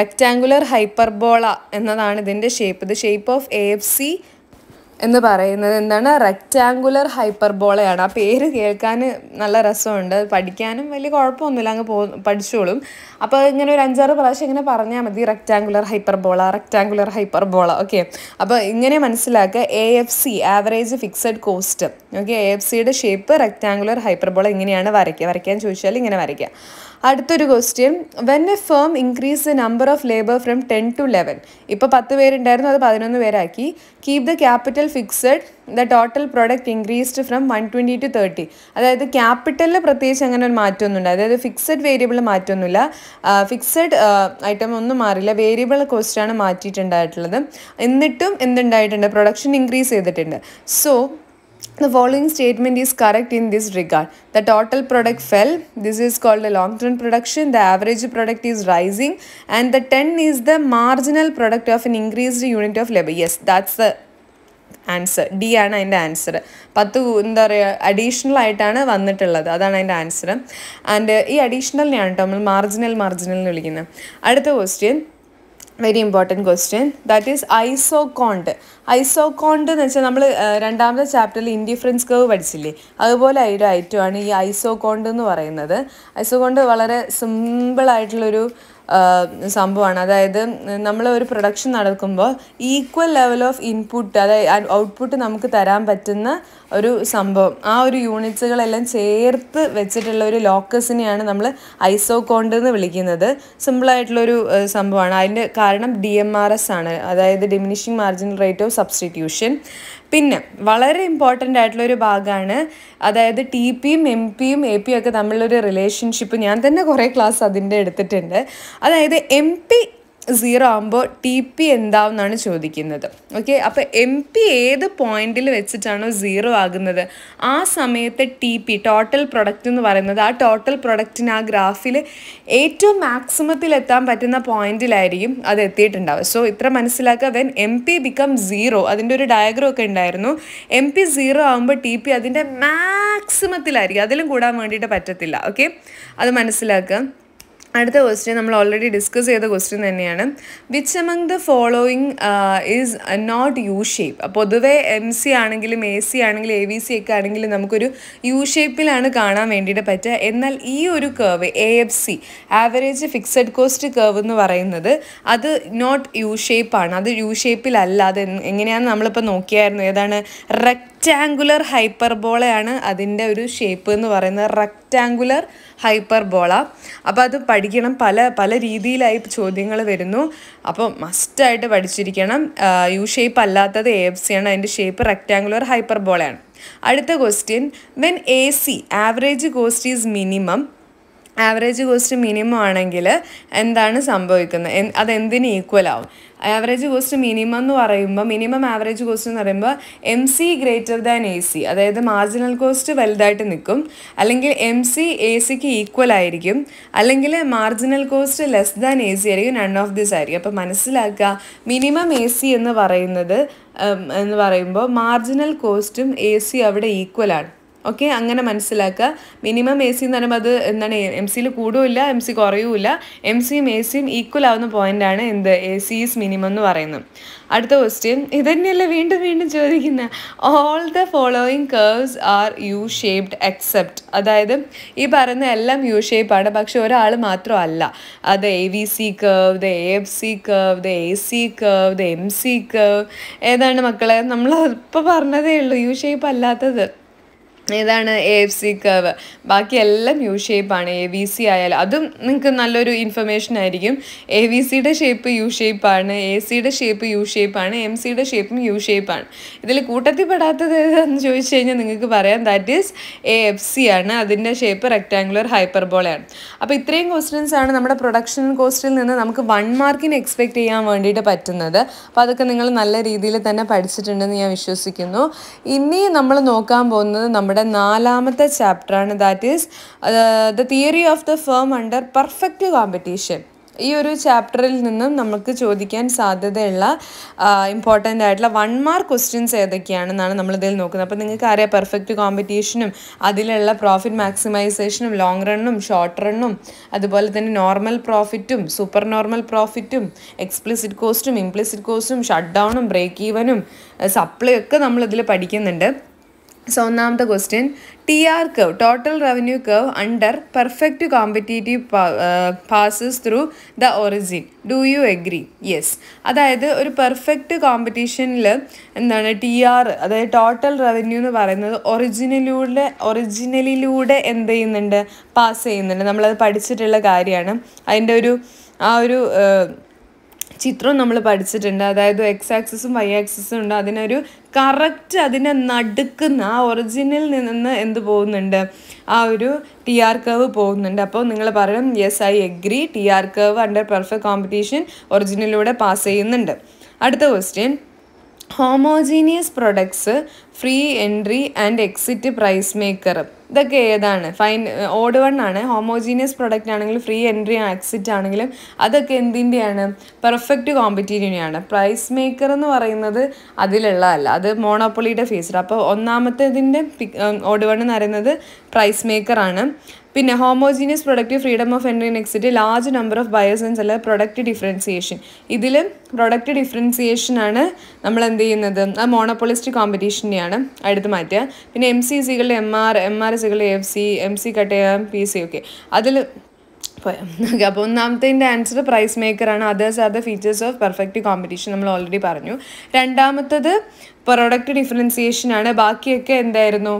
റെക്റ്റാങ്കുലർ ഹൈപ്പർബോള എന്നതാണ് ഇതിന്റെ shape the shape of A F C എന്ന് പറയുന്നത് എന്താണ്? റെക്റ്റാങ്കുലർ ഹൈപ്പർബോളയാണ് ആ പേര് കേൾക്കാൻ നല്ല രസമുണ്ട്. പഠിക്കാനും വലിയ കുഴപ്പമൊന്നുമില്ല. അങ്ങ് പോ പഠിച്ചോളും. അപ്പോൾ ഇങ്ങനെ ഒരു അഞ്ചാറ് പ്രാവശ്യം ഇങ്ങനെ പറഞ്ഞാൽ മതി. Rectangular hyperbola rectangular hyperbola okay അപ്പോൾ ഇങ്ങനെ മനസ്സിലാക്കുക A F C average fixed cost okay A F സിയുടെ ഷേപ്പ് റെക്റ്റാങ്കുലർ ഹൈപ്പർബോള ഇങ്ങനെയാണ് വരയ്ക്കുക. വരയ്ക്കാൻ ചോദിച്ചാൽ ഇങ്ങനെ വരയ്ക്കുക. അടുത്തൊരു question when a firm increase the number of labour from ten to eleven ഇപ്പോൾ പത്ത് പേരുണ്ടായിരുന്നു അത് പതിനൊന്ന് പേരാക്കി. Keep the capital fixed the total product increased from one twenty to thirty അതായത് ക്യാപിറ്റലിൽ പ്രത്യേകിച്ച് അങ്ങനെ ഒരു മാറ്റമൊന്നുമില്ല. അതായത് ഫിക്സഡ് വേരിയബിൾ മാറ്റമൊന്നുമില്ല. ഫിക്സഡ് ഐറ്റം ഒന്നും മാറില്ല. വേരിയബിൾ കോസ്റ്റാണ് മാറ്റിയിട്ടുണ്ടായിട്ടുള്ളത്. എന്നിട്ടും എന്തുണ്ടായിട്ടുണ്ട്? പ്രൊഡക്ഷൻ ഇൻക്രീസ് ചെയ്തിട്ടുണ്ട്. So The following statement is correct in this regard. The total product fell. This is called a long term production. The average product is rising. And the 10 is the marginal product of an increased unit of labor. Yes, that's the answer D ആണ് അതിന്റെ answer പത്ത് എന്താ പറയുക additional ആയിട്ടാണ് വന്നിട്ടുള്ളത് അതാണ് അതിന്റെ answer and ഈ അഡീഷണലിനെയാണ് കേട്ടോ നമ്മൾ മാർജിനൽ മാർജിനൽ എന്ന് വിളിക്കുന്നത് അടുത്ത question very important question that is isoquant isoquant എന്ന് വെച്ചാൽ നമ്മൾ രണ്ടാമത്തെ ചാപ്റ്ററിൽ ഇൻഡിഫറൻസ് കർവ് പഠിച്ചില്ലേ? അതുപോലെ ഒരു ഐറ്റമാണ് ഈ ഐസോകോണ്ട് എന്ന് പറയുന്നത്. ഐസോകോണ്ട് വളരെ സിമ്പിളായിട്ടുള്ളൊരു സംഭവമാണ്. അതായത് നമ്മൾ ഒരു പ്രൊഡക്ഷൻ നടക്കുമ്പോൾ ഈക്വൽ ലെവൽ ഓഫ് ഇൻപുട്ട് അതായത് ഔട്ട്പുട്ട് നമുക്ക് തരാൻ പറ്റുന്ന ഒരു സംഭവം. ആ ഒരു യൂണിറ്റ്സുകളെല്ലാം ചേർത്ത് വെച്ചിട്ടുള്ള ഒരു ലോക്കസിനെയാണ് നമ്മൾ ഐസോകോണ്ട് എന്ന് വിളിക്കുന്നത്. സിമ്പിളായിട്ടുള്ളൊരു സംഭവമാണ്. അതിന്റെ കാരണം ഡി എം ആർ എസ് ആണ്. അതായത് diminishing marginal rate of substitution പിന്നെ വളരെ ഇമ്പോർട്ടന്റ് ആയിട്ടുള്ള ഒരു ഭാഗമാണ് അതായത് ടി പിയും എം പിയും എ പിയും ഒക്കെ തമ്മിലൊരു റിലേഷൻഷിപ്പ് ഞാൻ തന്നെ കുറേ ക്ലാസ് അതിന്റെ എടുത്തിട്ടുണ്ട്. അതായത് എം പി സീറോ ആകുമ്പോൾ ടി പി എന്താവെന്നാണ് ചോദിക്കുന്നത്. ഓക്കെ അപ്പോൾ എം പി ഏത് പോയിന്റിൽ വെച്ചിട്ടാണോ സീറോ ആകുന്നത്? ആ സമയത്തെ ടി പി ടോട്ടൽ പ്രൊഡക്റ്റ് എന്ന് പറയുന്നത് ആ ടോട്ടൽ പ്രൊഡക്റ്റിന് ആ ഗ്രാഫിൽ ഏറ്റവും മാക്സിമത്തിൽ എത്താൻ പറ്റുന്ന പോയിന്റിലായിരിക്കും അത് എത്തിയിട്ടുണ്ടാവുക. സോ ഇത്ര മനസ്സിലാക്കുക. When M P become zero അതിന്റെ ഒരു ഡയഗ്രം ഒക്കെ ഉണ്ടായിരുന്നു. എം പി സീറോ ആകുമ്പോൾ ടി പി അതിന്റെ മാക്സിമത്തിലായിരിക്കും അതിലും കൂടാൻ വേണ്ടിയിട്ട് പറ്റത്തില്ല. ഓക്കെ അത് മനസ്സിലാക്കുക. അടുത്ത ക്വസ്റ്റ്യൻ നമ്മൾ ഓൾറെഡി ഡിസ്കസ് ചെയ്ത ക്വസ്റ്റ്യൻ തന്നെയാണ്. Which among the following is not U shape പൊതുവേ എം സി ആണെങ്കിലും എ സി ആണെങ്കിലും എ വി സി ഒക്കെ ആണെങ്കിലും നമുക്കൊരു യു ഷേപ്പിലാണ് കാണാൻ വേണ്ടിയിട്ട് പറ്റുക. എന്നാൽ ഈ ഒരു curve A F C average fixed cost curve എന്ന് പറയുന്നത് അത് നോട്ട് യു ഷേപ്പാണ് അത് യു ഷേപ്പിലല്ല അത് എങ്ങനെയാണെന്ന് നമ്മളിപ്പോൾ നോക്കിയായിരുന്നു. ഏതാണ്? റെക്റ്റാങ്കുലർ ഹൈപ്പർബോളയാണ് അതിന്റെ ഒരു ഷേപ്പ് എന്ന് പറയുന്നത്. റെക്റ്റാങ്കുലർ ഹൈപ്പർബോള അപ്പോൾ അത് പഠിക്കണം. പല പല രീതിയിലായി ചോദ്യങ്ങൾ വരുന്നു. അപ്പോൾ മസ്റ്റായിട്ട് പഠിച്ചിരിക്കണം. യു ഷേപ്പ് അല്ലാത്തത് എ എഫ് സി ആണ്. അതിന്റെ ഷേപ്പ് റെക്റ്റാങ്കുലർ ഹൈപ്പർബോളയാണ് അടുത്ത question when A C average cost is minimum average cost minimum ആണെങ്കിൽ എന്താണ് സംഭവിക്കുന്നത്? അത് അതെന്തിന് ഈക്വൽ ആവും? ആവറേജ് കോസ്റ്റ് മിനിമം എന്ന് പറയുമ്പോൾ മിനിമം ആവറേജ് കോസ്റ്റ് എന്ന് പറയുമ്പോൾ M C greater than A C അതായത് മാർജിനൽ കോസ്റ്റ് വലുതായിട്ട് നിൽക്കും. അല്ലെങ്കിൽ എം സി എ സിക്ക് ഈക്വൽ ആയിരിക്കും. അല്ലെങ്കിൽ marginal cost less than A C ആയിരിക്കും നൺ ഓഫ് ദിസ് ആയിരിക്കും. അപ്പോൾ മനസ്സിലാക്കുക മിനിമം എ സി എന്ന് പറയുന്നത് എന്ന് പറയുമ്പോൾ മാർജിനൽ കോസ്റ്റും എ സി അവിടെ ഈക്വൽ ആണ്. ഓക്കെ അങ്ങനെ മനസ്സിലാക്കുക. മിനിമം എ സി എന്ന് പറയുമ്പോൾ അത് എന്താണ് എം സിയിൽ കൂടുമില്ല എം സി കുറയുമില്ല. എം സിയും എ സിയും ഈക്വൽ ആവുന്ന പോയിന്റാണ് എന്ത്? എ സി ഈസ് മിനിമം എന്ന് പറയുന്നത്. അടുത്ത ക്വസ്റ്റ്യൻ ഇതന്നെയല്ലേ വീണ്ടും വീണ്ടും ചോദിക്കുന്ന? All the following curves are U shaped except അതായത് ഈ പറയുന്ന എല്ലാം യു ഷേപ്പാണ് പക്ഷെ ഒരാൾ മാത്രമല്ല. അത് A V C curve the A F C curve the A C curve the M C curve ഏതാണ് മക്കളെ? നമ്മൾ ഇപ്പോൾ പറഞ്ഞതേ ഉള്ളൂ. യു ഷേപ്പ് അല്ലാത്തത്. ഏതാണ് എ എഫ് സി കർവ് ബാക്കി എല്ലാം യു ഷേപ്പാണ് എ വി സി ആയാലും. അതും നിങ്ങൾക്ക് നല്ലൊരു ഇൻഫർമേഷൻ ആയിരിക്കും. എ വി സിയുടെ ഷേപ്പ് യു ഷേപ്പാണ് എ സിയുടെ ഷേപ്പ് യു ഷേപ്പാണ് എം സിയുടെ ഷേപ്പും യു ഷേപ്പാണ് ഇതിൽ കൂട്ടത്തിൽ പെടാത്തത് ഏതാണെന്ന് ചോദിച്ചു കഴിഞ്ഞാൽ നിങ്ങൾക്ക് പറയാം. That is A F C ആണ്. അതിന്റെ ഷേപ്പ് റെക്ടാങ്കുലർ ഹൈപ്പർബോളയാണ് അപ്പോൾ ഇത്രയും ക്വസ്റ്റ്യൻസ് ആണ് നമ്മുടെ പ്രൊഡക്ഷൻ കോസ്റ്റിൽ നിന്ന് നമുക്ക് വൺ മാർക്കിന് എക്സ്പെക്ട് ചെയ്യാൻ വേണ്ടിയിട്ട് പറ്റുന്നത്. അപ്പോൾ അതൊക്കെ നിങ്ങൾ നല്ല രീതിയിൽ തന്നെ പഠിച്ചിട്ടുണ്ടെന്ന് ഞാൻ വിശ്വസിക്കുന്നു. ഇനി നമ്മൾ നോക്കാൻ പോകുന്നത് നമ്മുടെ നാലാമത്തെ ചാപ്റ്ററാണ്. That is the theory of the firm under perfect competition ഈ ഒരു ചാപ്റ്ററിൽ നിന്നും നമുക്ക് ചോദിക്കാൻ സാധ്യതയുള്ള ഇമ്പോർട്ടന്റ് ആയിട്ടുള്ള വൺ മാർക്ക് ക്വസ്റ്റ്യൻസ് ഏതൊക്കെയാണെന്നാണ് നമ്മൾ ഇതിൽ നോക്കുന്നത്. അപ്പോൾ നിങ്ങൾക്ക് അറിയാം പെർഫെക്റ്റ് കോമ്പറ്റീഷനും അതിലുള്ള പ്രോഫിറ്റ് മാക്സിമൈസേഷനും ലോങ് റണ്ണും ഷോർട്ട് റണ്ണും അതുപോലെ തന്നെ നോർമൽ പ്രോഫിറ്റും സൂപ്പർ നോർമൽ പ്രോഫിറ്റും എക്സ്പ്ലിസിറ്റ് കോസ്റ്റും ഇംപ്ലിസിറ്റ് കോസ്റ്റും ഷട്ട് ഡൗണും ബ്രേക്ക് ഈവനും സപ്ലൈ ഒക്കെ നമ്മൾ പഠിക്കുന്നുണ്ട്. സോ ഒന്നാമത്തെ question T R curve total revenue curve under perfect competitive passes through the origin do you agree yes അതായത് ഒരു പെർഫെക്റ്റ് കോമ്പറ്റീഷനിൽ എന്താണ് ടി ആർ അതായത് ടോട്ടൽ റവന്യൂ എന്ന് പറയുന്നത് ഒറിജിനലിലൂടെ ഒറിജിനലിലൂടെ എന്ത് ചെയ്യുന്നുണ്ട്? പാസ് ചെയ്യുന്നുണ്ട്. നമ്മളത് പഠിച്ചിട്ടുള്ള കാര്യമാണ്. അതിന്റെ ഒരു ആ ഒരു ഏഹ്, ചിത്രം നമ്മൾ പഠിച്ചിട്ടുണ്ട്. അതായത് എക്സ് ആക്സിസും വൈ ആക്സിസും ഉണ്ട്. അതിനൊരു കറക്റ്റ് അതിനെ നടുക്കുന്ന ആ ഒറിജിനിൽ നിന്ന് എന്ത് പോകുന്നുണ്ട്? ആ ഒരു ടി ആർ കർവ് പോകുന്നുണ്ട്. അപ്പോൾ നിങ്ങൾ പറയണം yes I agree T R curve under perfect competition ഒറിജിനിലൂടെ pass ചെയ്യുന്നുണ്ട്. അടുത്ത question homogeneous products free entry and exit price maker ഇതൊക്കെ ഏതാണ്? ഫൈൻ ഓഡ് വൺ ആണ്. ഹോമോജീനിയസ് പ്രൊഡക്റ്റ് ആണെങ്കിലും ഫ്രീ എൻട്രി എക്സിറ്റ് ആണെങ്കിലും അതൊക്കെ എന്തിന്റെയാണ് പെർഫെക്റ്റ് കോമ്പറ്റീറ്റീവിനെയാണ് പ്രൈസ് മേക്കർ എന്ന് പറയുന്നത് അതിലുള്ളതല്ല. അത് മോണോപ്പൊളിയുടെ ഫീച്ചർ അപ്പോൾ ഒന്നാമത്തേതിന്റെ ഓഡ് വൺ എന്ന് പറയുന്നത് പ്രൈസ് മേക്കറാണ് പിന്നെ homogeneous product freedom of entry and exit large number of buyers and seller product differentiation ഇതിൽ പ്രൊഡക്റ്റ് ഡിഫറൻസിയേഷനാണ് നമ്മൾ എന്ത് ചെയ്യുന്നത്? ആ മോണോപ്പൊളിസ്റ്റ് കോമ്പറ്റീഷനെയാണ് എടുത്ത് മാറ്റുക പിന്നെ എം സി സികളുടെ M R M R സികളുടെ F C M C cut ചെയ്യാം പി സി ഒക്കെ. അതിൽ അപ്പോൾ ഒന്നാമത്തേന്റെ answer price മേക്കറാണ് others are the features of perfect competition നമ്മൾ ഓൾറെഡി പറഞ്ഞു. രണ്ടാമത്തത് പ്രൊഡക്റ്റ് ഡിഫറൻസിയേഷൻ ആണ്. ബാക്കിയൊക്കെ എന്തായിരുന്നു?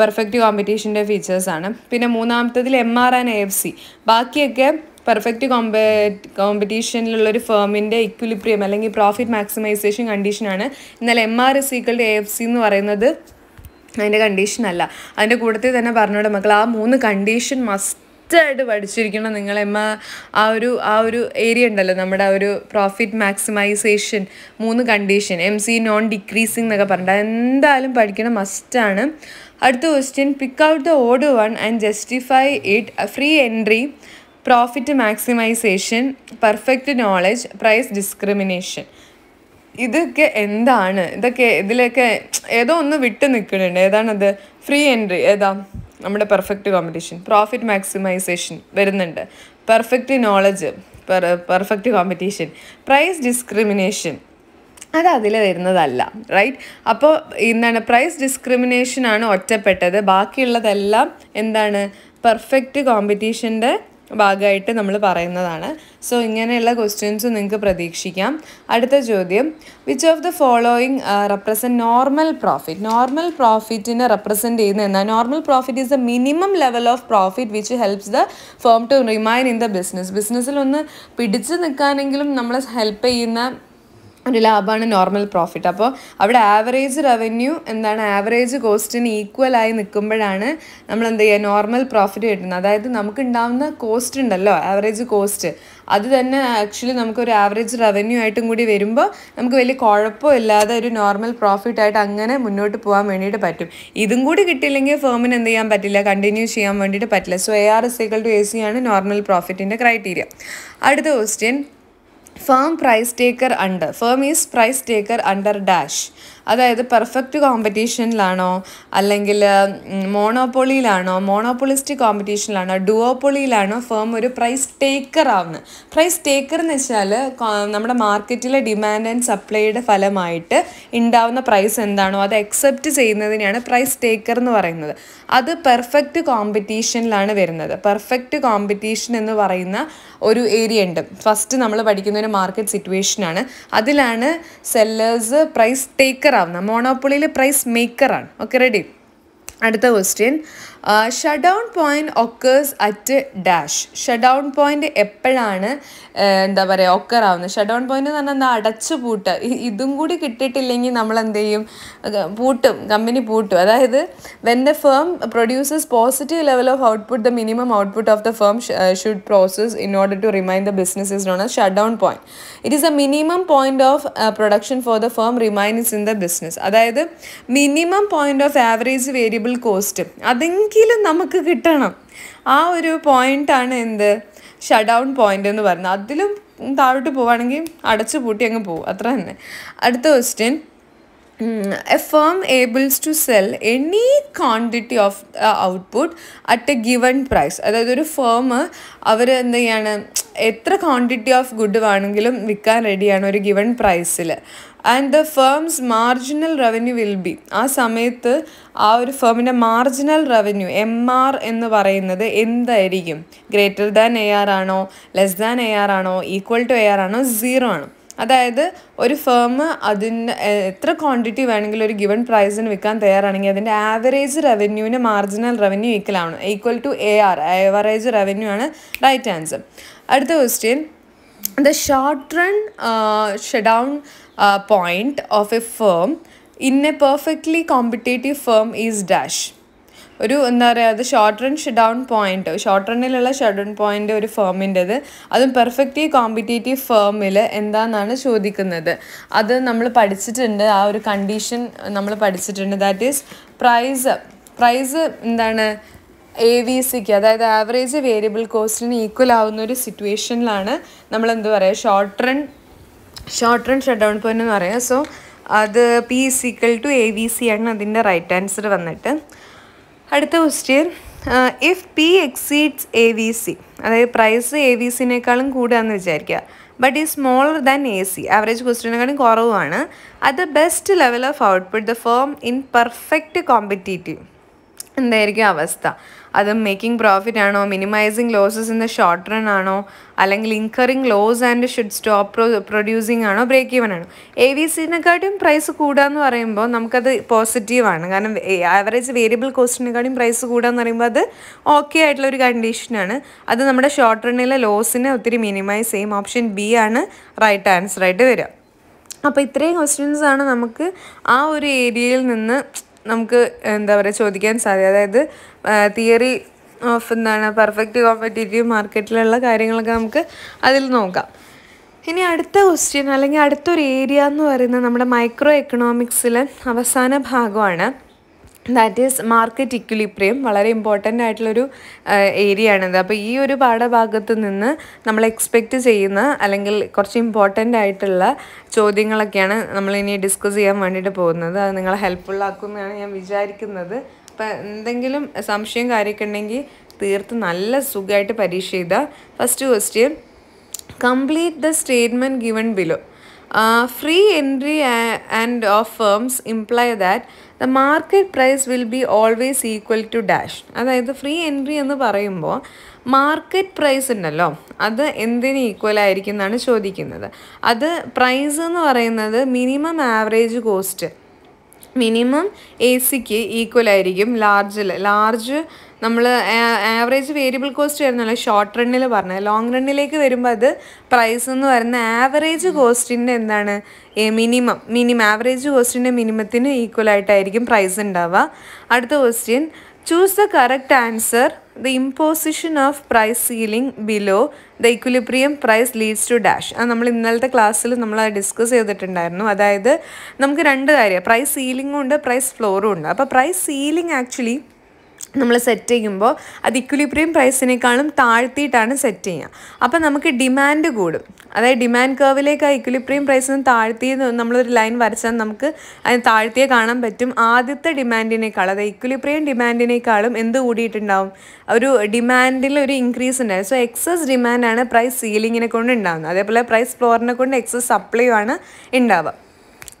പെർഫെക്റ്റ് കോമ്പറ്റീഷന്റെ ഫീച്ചേഴ്സാണ് പിന്നെ മൂന്നാമത്തതിൽ M R and F C ബാക്കിയൊക്കെ പെർഫെക്റ്റ് കോമ്പറ്റ് കോമ്പറ്റീഷനിലുള്ള ഒരു ഫേമിന്റെ ഇക്വിലിബ്രിയം അല്ലെങ്കിൽ പ്രോഫിറ്റ് മാക്സിമൈസേഷൻ കണ്ടീഷനാണ് എന്നാൽ M R S equal to A F C എന്ന് പറയുന്നത് അതിന്റെ കണ്ടീഷൻ അല്ല. അതിന്റെ കൂട്ടത്തിൽ തന്നെ പറഞ്ഞോടെ മക്കൾ ആ മൂന്ന് കണ്ടീഷൻ മസ്റ്റ് മസ്റ്റായിട്ട് പഠിച്ചിരിക്കണം നിങ്ങൾ എം ആ ഒരു ആ ഒരു ഏരിയ ഉണ്ടല്ലോ നമ്മുടെ ആ ഒരു പ്രോഫിറ്റ് മാക്സിമൈസേഷൻ മൂന്ന് condition M C non decreasing എന്നൊക്കെ പറഞ്ഞിട്ട് എന്തായാലും പഠിക്കണം മസ്റ്റാണ് അടുത്ത question pick out the odd one and justify it free entry profit maximisation perfect knowledge price discrimination ഇതൊക്കെ എന്താണ്? ഇതൊക്കെ ഇതിലൊക്കെ ഏതോ ഒന്ന് വിട്ട് നിൽക്കുന്നുണ്ട്. ഏതാണത്? ഫ്രീ എൻട്രി ഏതാ? നമ്മുടെ പെർഫെക്റ്റ് കോമ്പറ്റീഷൻ പ്രോഫിറ്റ് മാക്സിമൈസേഷൻ വരുന്നുണ്ട്. Perfect knowledge perfect competition price discrimination അത് അതിൽ വരുന്നതല്ല റൈറ്റ് അപ്പോൾ എന്താണ് പ്രൈസ് ഡിസ്ക്രിമിനേഷൻ ആണ് ഒറ്റപ്പെട്ടത്. ബാക്കിയുള്ളതെല്ലാം എന്താണ്? പെർഫെക്റ്റ് കോമ്പറ്റീഷന്റെ ഭാഗമായിട്ട് നമ്മൾ പറയുന്നതാണ്. സോ ഇങ്ങനെയുള്ള ക്വസ്റ്റ്യൻസ് നിങ്ങൾക്ക് പ്രതീക്ഷിക്കാം. അടുത്ത ചോദ്യം. Which of the following represent normal profit normal പ്രോഫിറ്റിനെ represent ചെയ്യുന്ന എന്നാൽ normal profit is the minimum level of profit which helps the firm to remain in the business ബിസിനസ്സിൽ ഒന്ന് പിടിച്ചു നിൽക്കാനെങ്കിലും നമ്മളെ ഹെൽപ്പ് ചെയ്യുന്ന ഒരു ലാഭമാണ് നോർമൽ പ്രോഫിറ്റ് അപ്പോൾ അവിടെ ആവറേജ് റവന്യൂ എന്താണ്? ആവറേജ് കോസ്റ്റിന് ഈക്വൽ ആയി നിൽക്കുമ്പോഴാണ് നമ്മൾ എന്ത് ചെയ്യുക? നോർമൽ പ്രോഫിറ്റ് കിട്ടുന്നത്. അതായത് നമുക്ക് ഉണ്ടാവുന്ന കോസ്റ്റ് ഉണ്ടല്ലോ ആവറേജ് കോസ്റ്റ് അത് തന്നെ ആക്ച്വലി നമുക്കൊരു ആവറേജ് റവന്യൂ ആയിട്ടും കൂടി വരുമ്പോൾ നമുക്ക് വലിയ കുഴപ്പമില്ലാതെ ഒരു നോർമൽ പ്രോഫിറ്റ് ആയിട്ട് അങ്ങനെ മുന്നോട്ട് പോകാൻ വേണ്ടിയിട്ട് പറ്റും. ഇതും കൂടി കിട്ടിയില്ലെങ്കിൽ ഫേമിന് എന്ത് ചെയ്യാൻ പറ്റില്ല? കണ്ടിന്യൂ ചെയ്യാൻ വേണ്ടിയിട്ട് പറ്റില്ല. So A R S cycle to A C ആണ് നോർമൽ പ്രോഫിറ്റിന്റെ ക്രൈറ്റീരിയ അടുത്ത question firm price taker under firm is price taker under dash. അതായത് പെർഫെക്റ്റ് കോമ്പറ്റീഷനിലാണോ അല്ലെങ്കിൽ മോണോപ്പൊളിയിലാണോ മോണോപ്പൊളിസ്റ്റിക് കോമ്പറ്റീഷനിലാണോ ഡുവോപ്പൊളിയിലാണോ ഫേം ഒരു പ്രൈസ് ടേക്കർ ആവുന്നത് പ്രൈസ് ടേക്കർ എന്ന് വെച്ചാൽ നമ്മുടെ മാർക്കറ്റിലെ ഡിമാൻഡ് ആൻഡ് സപ്ലൈയുടെ ഫലമായിട്ട് ഉണ്ടാവുന്ന പ്രൈസ് എന്താണോ അത് അക്സെപ്റ്റ് ചെയ്യുന്നതിനെയാണ് പ്രൈസ് ടേക്കർ എന്ന് പറയുന്നത്. അത് പെർഫെക്റ്റ് കോമ്പറ്റീഷനിലാണ് വരുന്നത്. പെർഫെക്റ്റ് കോമ്പറ്റീഷൻ എന്ന് പറയുന്ന ഒരു ഏരിയ ഉണ്ട് ഫസ്റ്റ് നമ്മൾ പഠിക്കുന്ന ഒരു മാർക്കറ്റ് സിറ്റുവേഷനാണ് അതിലാണ് സെല്ലേഴ്സ് പ്രൈസ് ടേക്കർ ആവുന്നത് മോണോപ്പൊളിയിൽ പ്രൈസ് മേക്കറാണ് ഓക്കെ റെഡി അടുത്ത question shut down point occurs at dash shut down point എപ്പോഴാണ് എന്താ പറയുക ഒക്കർ ആവുന്നത്? ഷട്ട് ഡൗൺ പോയിന്റ് എന്ന് പറഞ്ഞാൽ എന്താ അടച്ചു പൂട്ട് ഇതും കൂടി കിട്ടിയിട്ടില്ലെങ്കിൽ നമ്മൾ എന്ത് ചെയ്യും പൂട്ടും കമ്പനി പൂട്ടും. അതായത് when the firm produces positive level of output the minimum output of the firm should process in order to remain the business is non shut down point it is a minimum point of production for the firm remains in the business അതായത് minimum point of average variable cost അതെങ്കിലും നമുക്ക് കിട്ടണം. ആ ഒരു പോയിന്റാണ് എന്ത്? Shut down point എന്ന് പറയുന്നത്. അതിലും താഴോട്ട് പോവുകയാണെങ്കിൽ അടച്ചു പൂട്ടി അങ്ങ് പോകും. അത്ര തന്നെ. അടുത്ത question a firm ables to sell any quantity of output at a given price അതായത് ഒരു ഫേം അവർ എന്ത് ചെയ്യാണ്? എത്ര ക്വാണ്ടിറ്റി ഓഫ് ഗുഡ് വേണമെങ്കിലും വിൽക്കാൻ റെഡിയാണ് ഒരു ഗിവൺ പ്രൈസിൽ and the firm's marginal revenue will be ആ സമയത്ത് ആ ഒരു ഫേമിന്റെ മാർജിനൽ റവന്യൂ എം ആർ എന്ന് പറയുന്നത് എന്തായിരിക്കും? ഗ്രേറ്റർ ദാൻ എ ആർ ആണോ? ലെസ് ദാൻ എ ആർ ആണോ? ഈക്വൽ ടു എ ആർ ആണോ? സീറോ ആണോ. അതായത് ഒരു ഫേം അതിന് എത്ര ക്വാണ്ടിറ്റി വേണമെങ്കിലും ഒരു ഗിവൺ പ്രൈസിന് വിൽക്കാൻ തയ്യാറാണെങ്കിൽ അതിന്റെ ആവറേജ് റവന്യൂവിന് മാർജിനൽ റവന്യൂ ഈക്വൽ ആണ്. Equal to A R average revenue ആണ് റൈറ്റ് ആൻസർ അടുത്ത question the short run shutdown point of a firm in a perfectly competitive firm is dash ഒരു എന്താ പറയുക അത് short run down point short റണ്ണിലുള്ള shut down point ഒരു ഫേമിന്റെത് അതും perfectly competitive ഫേമിൽ എന്താണെന്നാണ് ചോദിക്കുന്നത്. അത് നമ്മൾ പഠിച്ചിട്ടുണ്ട് ആ ഒരു കണ്ടീഷൻ നമ്മൾ പഠിച്ചിട്ടുണ്ട്. ദാറ്റ് ഈസ് പ്രൈസ് പ്രൈസ് എന്താണ്? എ വി സിക്ക് അതായത് ആവറേജ് വേരിയബിൾ കോസ്റ്റിന് ഈക്വൽ ആവുന്ന ഒരു സിറ്റുവേഷനിലാണ് നമ്മൾ എന്താ പറയുക short run short run shut down point എന്ന് പറയാം. സോ അത് P is equal to A V C ആണ് അതിന്റെ റൈറ്റ് ആൻസർ വന്നിട്ട്. അടുത്ത question if P exceeds A V C അതായത് പ്രൈസ് എ വി സിനേക്കാളും കൂടുകയെന്ന് വിചാരിക്കുക. ബട്ട് ഈ smaller than A C average ക്വസ്റ്റിനെക്കാളും കുറവാണ് the best level of output the firm in perfect competitive എന്തായിരിക്കും അവസ്ഥ? അത് മേക്കിംഗ് പ്രോഫിറ്റ് ആണോ minimising losses in the short run ആണോ അല്ലെങ്കിൽ incurring loss and should stop pro producing ആണോ break even ആണോ? A V സിനെക്കാട്ടും പ്രൈസ് കൂടാന്ന് പറയുമ്പോൾ നമുക്കത് പോസിറ്റീവ് ആണ്. കാരണം ആവറേജ് വേരിയബിൾ കോസ്റ്റിനെക്കാട്ടും പ്രൈസ് കൂടാന്ന് പറയുമ്പോൾ അത് ഓക്കെ ആയിട്ടുള്ള ഒരു കണ്ടീഷനാണ് അത് നമ്മുടെ ഷോർട്ട് റണ്ണിലെ ലോസിനെ ഒത്തിരി മിനിമൈസ് ചെയ്യും. ഓപ്ഷൻ ബി ആണ് റൈറ്റ് ആൻസർ ആയിട്ട് വരിക. അപ്പോൾ ഇത്രയും ക്വസ്റ്റ്യൻസ് ആണ് നമുക്ക് ആ ഒരു ഏരിയയിൽ നിന്ന് നമുക്ക് എന്താ പറയുക ചോദിക്കാൻ സാധ്യത. അതായത് തിയറി ഓഫ് എന്താണ് പെർഫെക്റ്റ് കോമ്പറ്റേറ്റീവ് മാർക്കറ്റിലുള്ള കാര്യങ്ങളൊക്കെ നമുക്ക് അതിൽ നോക്കാം. ഇനി അടുത്ത ക്വസ്റ്റ്യൻ അല്ലെങ്കിൽ അടുത്തൊരു ഏരിയ എന്ന് പറയുന്നത് നമ്മുടെ മൈക്രോ എക്കണോമിക്സിലെ അവസാന ഭാഗമാണ്. ദാറ്റ് ഈസ് മാർക്കറ്റ് ഇക്വിലിബ്രിയം വളരെ ഇമ്പോർട്ടന്റ് ആയിട്ടുള്ളൊരു ഏരിയ ആണിത്. അപ്പോൾ ഈ ഒരു പാഠഭാഗത്ത് നിന്ന് നമ്മൾ എക്സ്പെക്റ്റ് ചെയ്യുന്ന അല്ലെങ്കിൽ കുറച്ച് ഇമ്പോർട്ടന്റ് ആയിട്ടുള്ള ചോദ്യങ്ങളൊക്കെയാണ് നമ്മൾ ഇനി ഡിസ്കസ് ചെയ്യാൻ വേണ്ടിയിട്ട് പോകുന്നത്. അത് നിങ്ങളെ ഹെൽപ്ഫുൾ ആക്കുമെന്നാണ് ഞാൻ വിചാരിക്കുന്നത്. അപ്പോൾ എന്തെങ്കിലും സംശയം കാര്യമൊക്കെ ഉണ്ടെങ്കിൽ തീർത്ത് നല്ല സുഖമായിട്ട് പരീക്ഷ ചെയ്താൽ first question complete the statement given below free entry and of firms imply that the market price will be always equal to dash അതായത് ഫ്രീ എൻട്രി എന്ന് പറയുമ്പോൾ മാർക്കറ്റ് പ്രൈസ് ഉണ്ടല്ലോ. അത് എന്തിന് ഈക്വൽ ആയിരിക്കും എന്നാണ് ചോദിക്കുന്നത്. അത് പ്രൈസ് എന്ന് പറയുന്നത് minimum average cost minimum A സിക്ക് ഈക്വൽ ആയിരിക്കും. ലാർജ് ലാർജ് നമ്മൾ ആവറേജ് വേരിയബിൾ കോസ്റ്റ് വരുന്നല്ലോ? ഷോർട്ട് റണ്ണിൽ പറഞ്ഞത്. ലോങ് റണ്ണിലേക്ക് വരുമ്പോൾ അത് പ്രൈസ് എന്ന് പറയുന്ന ആവറേജ് കോസ്റ്റിന്റെ എന്താണ്? മിനിമം മിനിമം ആവറേജ് കോസ്റ്റിന്റെ മിനിമത്തിന് ഈക്വൽ ആയിട്ടായിരിക്കും പ്രൈസ് ഉണ്ടാവുക അടുത്ത question choose the correct answer the imposition of price ceiling below the equilibrium price leads to dash അത് നമ്മൾ ഇന്നലത്തെ ക്ലാസ്സിൽ നമ്മൾ ഡിസ്കസ് ചെയ്തിട്ടുണ്ടായിരുന്നു. അതായത് നമുക്ക് രണ്ട് കാര്യം പ്രൈസ് സീലിംഗും ഉണ്ട് പ്രൈസ് ഫ്ലോറും ഉണ്ട്. അപ്പോൾ പ്രൈസ് സീലിംഗ് ആക്ച്വലി നമ്മൾ സെറ്റ് ചെയ്യുമ്പോൾ അത് ഇക്വിലിബ്രിയം പ്രൈസിനേക്കാളും താഴ്ത്തിയിട്ടാണ് സെറ്റ് ചെയ്യുക. അപ്പോൾ നമുക്ക് ഡിമാൻഡ് കൂടും. അതായത് ഡിമാൻഡ് കർവിലേക്ക് ആ ഇക്വിലിബ്രിയം പ്രൈസിന് താഴ്ത്തി നമ്മളൊരു ലൈൻ വരച്ചാൽ നമുക്ക് അതിന് താഴ്ത്തിയെ കാണാൻ പറ്റും. ആദ്യത്തെ ഡിമാൻഡിനേക്കാൾ അതായത് ഇക്വിലിബ്രിയം ഡിമാൻഡിനേക്കാളും എന്ത് കൂടിയിട്ടുണ്ടാവും? ഒരു ഡിമാൻഡിൽ ഒരു ഇൻക്രീസ് ഉണ്ടാവും. സോ എക്സസ് ഡിമാൻഡാണ് പ്രൈസ് സീലിങ്ങിനെ കൊണ്ട് ഉണ്ടാകുന്നത് അതേപോലെ പ്രൈസ് ഫ്ലോറിനെ കൊണ്ട് എക്സസ് സപ്ലൈ ആണ് ഉണ്ടാവുക.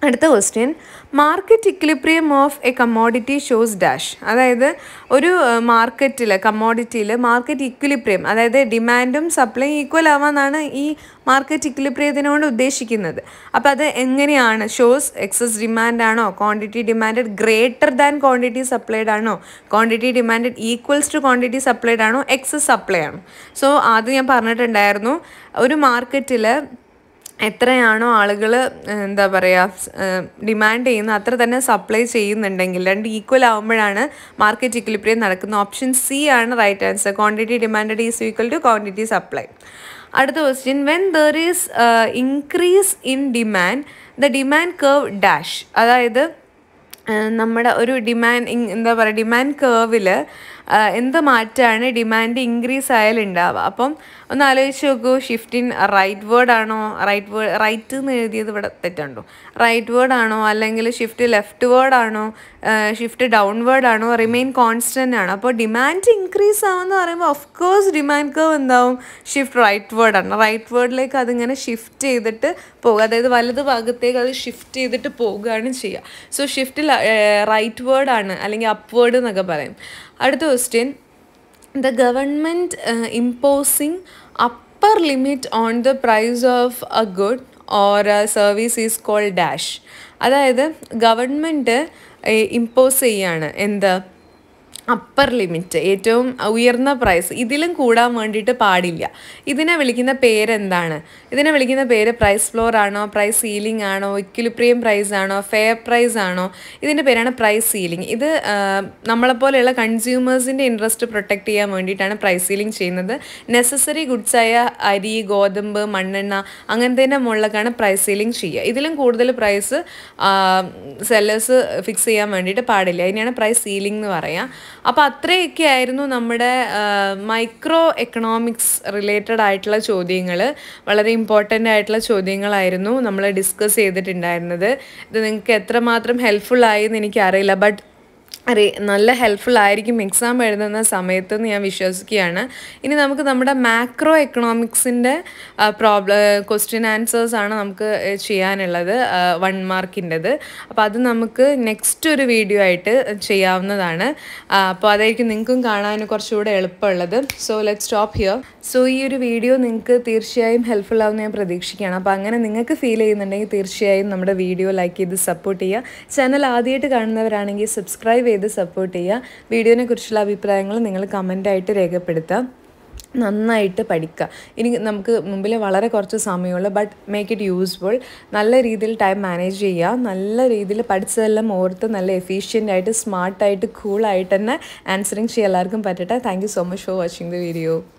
അടുത്ത question market equilibrium of a commodity shows dash അതായത് ഒരു മാർക്കറ്റിൽ കമ്മോഡിറ്റിയിൽ മാർക്കറ്റ് ഇക്വിലിബ്രിയം അതായത് ഡിമാൻഡും സപ്ലൈ ഈക്വൽ ആവാന്നാണ് ഈ മാർക്കറ്റ് ഇക്വിലിബ്രിയത്തിനോട് ഉദ്ദേശിക്കുന്നത്. അപ്പോൾ അത് എങ്ങനെയാണ്? ഷോസ് എക്സസ് ഡിമാൻഡ് ആണോ? Quantity demand greater than quantity supplied ആണോ? Quantity demand equals to quantity supplied ആണോ? എക്സസ് സപ്ലൈ ആണോ. സോ ആദ്യം ഞാൻ പറഞ്ഞിട്ടുണ്ടായിരുന്നു ഒരു മാർക്കറ്റിൽ എത്രയാണോ ആളുകൾ എന്താ പറയുക ഡിമാൻഡ് ചെയ്യുന്നത് അത്ര തന്നെ സപ്ലൈ ചെയ്യുന്നുണ്ടെങ്കിൽ രണ്ട് ഈക്വൽ ആകുമ്പോഴാണ് മാർക്കറ്റ് ഇക്വിലിബ്രിയം നടക്കുന്നത്. ഓപ്ഷൻ സി ആണ് right answer quantity demand is equal to quantity supply അടുത്ത question when there is increase in demand the demand curve dash അതായത് നമ്മുടെ ഒരു ഡിമാൻഡ് എന്താ പറയുക ഡിമാൻഡ് കേർവിൽ എന്ത് മാറ്റമാണ് ഡിമാൻഡ് ഇൻക്രീസ് ആയാലും ഉണ്ടാവുക അപ്പം ഒന്ന് ആലോചിച്ച് നോക്കൂ ഷിഫ്റ്റ് ഇൻ റൈറ്റ് വേർഡ് ആണോ റൈറ്റ് വേർഡ് റൈറ്റ് എന്ന് എഴുതിയത് ഇവിടെ തെറ്റുണ്ടോ? റൈറ്റ് വേർഡ് ആണോ അല്ലെങ്കിൽ ഷിഫ്റ്റ് ലെഫ്റ്റ് വേർഡ് ആണോ ഷിഫ്റ്റ് ഡൗൺ വേർഡ് ആണോ റിമെയിൻ കോൺസ്റ്റന്റ് ആണോ? അപ്പോൾ ഡിമാൻഡ് ഇൻക്രീസ് ആവുമെന്ന് പറയുമ്പോൾ ഓഫ് കോഴ്സ് ഡിമാൻഡ് കർവ് എന്താവും? ഷിഫ്റ്റ് റൈറ്റ് വേർഡ് ആണ്. റൈറ്റ് വേർഡിലേക്ക് അതിങ്ങനെ ഷിഫ്റ്റ് ചെയ്തിട്ട് പോകുക അതായത് വലത് ഭാഗത്തേക്ക് അത് ഷിഫ്റ്റ് ചെയ്തിട്ട് പോവുകയാണ് ചെയ്യുക. സോ ഷിഫ്റ്റ് റൈറ്റ് വേർഡ് ആണ് അല്ലെങ്കിൽ അപ്വേർഡ് എന്നൊക്കെ പറയും. അടുത്ത question the government imposing upper limit on the price of a good or a service is call dash അതായത് ഗവൺമെന്റ് ഇമ്പോസ് ചെയ്യാണ്. എന്ത്? അപ്പർ ലിമിറ്റ് ഏറ്റവും ഉയർന്ന പ്രൈസ് ഇതിലും കൂടാൻ വേണ്ടിയിട്ട് പാടില്ല. ഇതിനെ വിളിക്കുന്ന പേരെന്താണ് ഇതിനെ വിളിക്കുന്ന പേര് പ്രൈസ് ഫ്ലോർ ആണോ പ്രൈസ് സീലിംഗ് ആണോ ഇക്വിലിപ്രിയം പ്രൈസ് ആണോ ഫെയർ പ്രൈസ് ആണോ? ഇതിന്റെ പേരാണ് പ്രൈസ് സീലിംഗ് ഇത് നമ്മളെപ്പോലെയുള്ള കൺസ്യൂമേഴ്സിന്റെ ഇൻട്രസ്റ്റ് പ്രൊട്ടക്റ്റ് ചെയ്യാൻ വേണ്ടിയിട്ടാണ് പ്രൈസ് സീലിംഗ് ചെയ്യുന്നത്. നെസസറി ഗുഡ്സായ അരി ഗോതമ്പ് മണ്ണെണ്ണ അങ്ങനത്തെ മുകളിലേക്കാണ് പ്രൈസ് സീലിംഗ് ചെയ്യുക. ഇതിലും കൂടുതൽ പ്രൈസ് സെല്ലേഴ്സ് ഫിക്സ് ചെയ്യാൻ വേണ്ടിയിട്ട് പാടില്ല. അതിനെയാണ് പ്രൈസ് സീലിംഗ് എന്ന് പറയാം. അപ്പോൾ അത്രയൊക്കെ ആയിരുന്നു നമ്മുടെ മൈക്രോ എക്കണോമിക്സ് റിലേറ്റഡ് ആയിട്ടുള്ള ചോദ്യങ്ങൾ വളരെ ഇമ്പോർട്ടന്റ് ആയിട്ടുള്ള ചോദ്യങ്ങളായിരുന്നു നമ്മൾ ഡിസ്കസ് ചെയ്തിട്ടുണ്ടായിരുന്നത്. ഇത് നിങ്ങൾക്ക് എത്രമാത്രം ഹെൽപ്ഫുൾ ആയി എന്ന് എനിക്കറിയില്ല. ബട്ട് അറി നല്ല ഹെൽപ്ഫുൾ ആയിരിക്കും എക്സാം എഴുതുന്ന സമയത്ത് എന്ന് ഞാൻ വിശ്വസിക്കുകയാണ്. ഇനി നമുക്ക് നമ്മുടെ മാക്രോ എക്കണോമിക്സിന്റെ പ്രോബ്ലം ക്വസ്റ്റ്യൻ ആൻസേഴ്സ് ആണ് നമുക്ക് ചെയ്യാനുള്ളത് വൺ മാർക്കിന്റെത് അപ്പോൾ അത് നമുക്ക് നെക്സ്റ്റ് ഒരു വീഡിയോ ആയിട്ട് ചെയ്യാവുന്നതാണ്. അപ്പോൾ അതായിരിക്കും നിങ്ങൾക്കും കാണാൻ കുറച്ചുകൂടെ എളുപ്പമുള്ളത്. So let stop here so ഈ ഒരു വീഡിയോ നിങ്ങൾക്ക് തീർച്ചയായും ഹെൽപ്ഫുൾ ആവുമെന്ന് ഞാൻ പ്രതീക്ഷിക്കുകയാണ്. അപ്പോൾ അങ്ങനെ നിങ്ങൾക്ക് ഫീൽ ചെയ്യുന്നുണ്ടെങ്കിൽ തീർച്ചയായും നമ്മുടെ വീഡിയോ ലൈക്ക് ചെയ്ത് സപ്പോർട്ട് ചെയ്യുക. ചാനൽ ആദ്യമായിട്ട് കാണുന്നവരാണെങ്കിൽ സബ്സ്ക്രൈബ് ചെയ്ത് സപ്പോർട്ട് ചെയ്യുക. വീഡിയോനെ കുറിച്ചുള്ള അഭിപ്രായങ്ങൾ നിങ്ങൾ കമന്റായിട്ട് രേഖപ്പെടുത്താം നന്നായിട്ട് പഠിക്കുക. ഇനി നമുക്ക് മുമ്പിൽ വളരെ കുറച്ച് സമയമുള്ളൂ. ബട്ട് മേക്ക് ഇറ്റ് യൂസ്ഫുൾ നല്ല രീതിയിൽ ടൈം മാനേജ് ചെയ്യുക. നല്ല രീതിയിൽ പഠിച്ചതെല്ലാം ഓർത്ത് നല്ല എഫീഷ്യന്റ് ആയിട്ട് സ്മാർട്ടായിട്ട് കൂളായിട്ട് തന്നെ ആൻസറിങ് ചെയ്യാൻ എല്ലാവർക്കും പറ്റട്ടെ. Thank so much for watching the video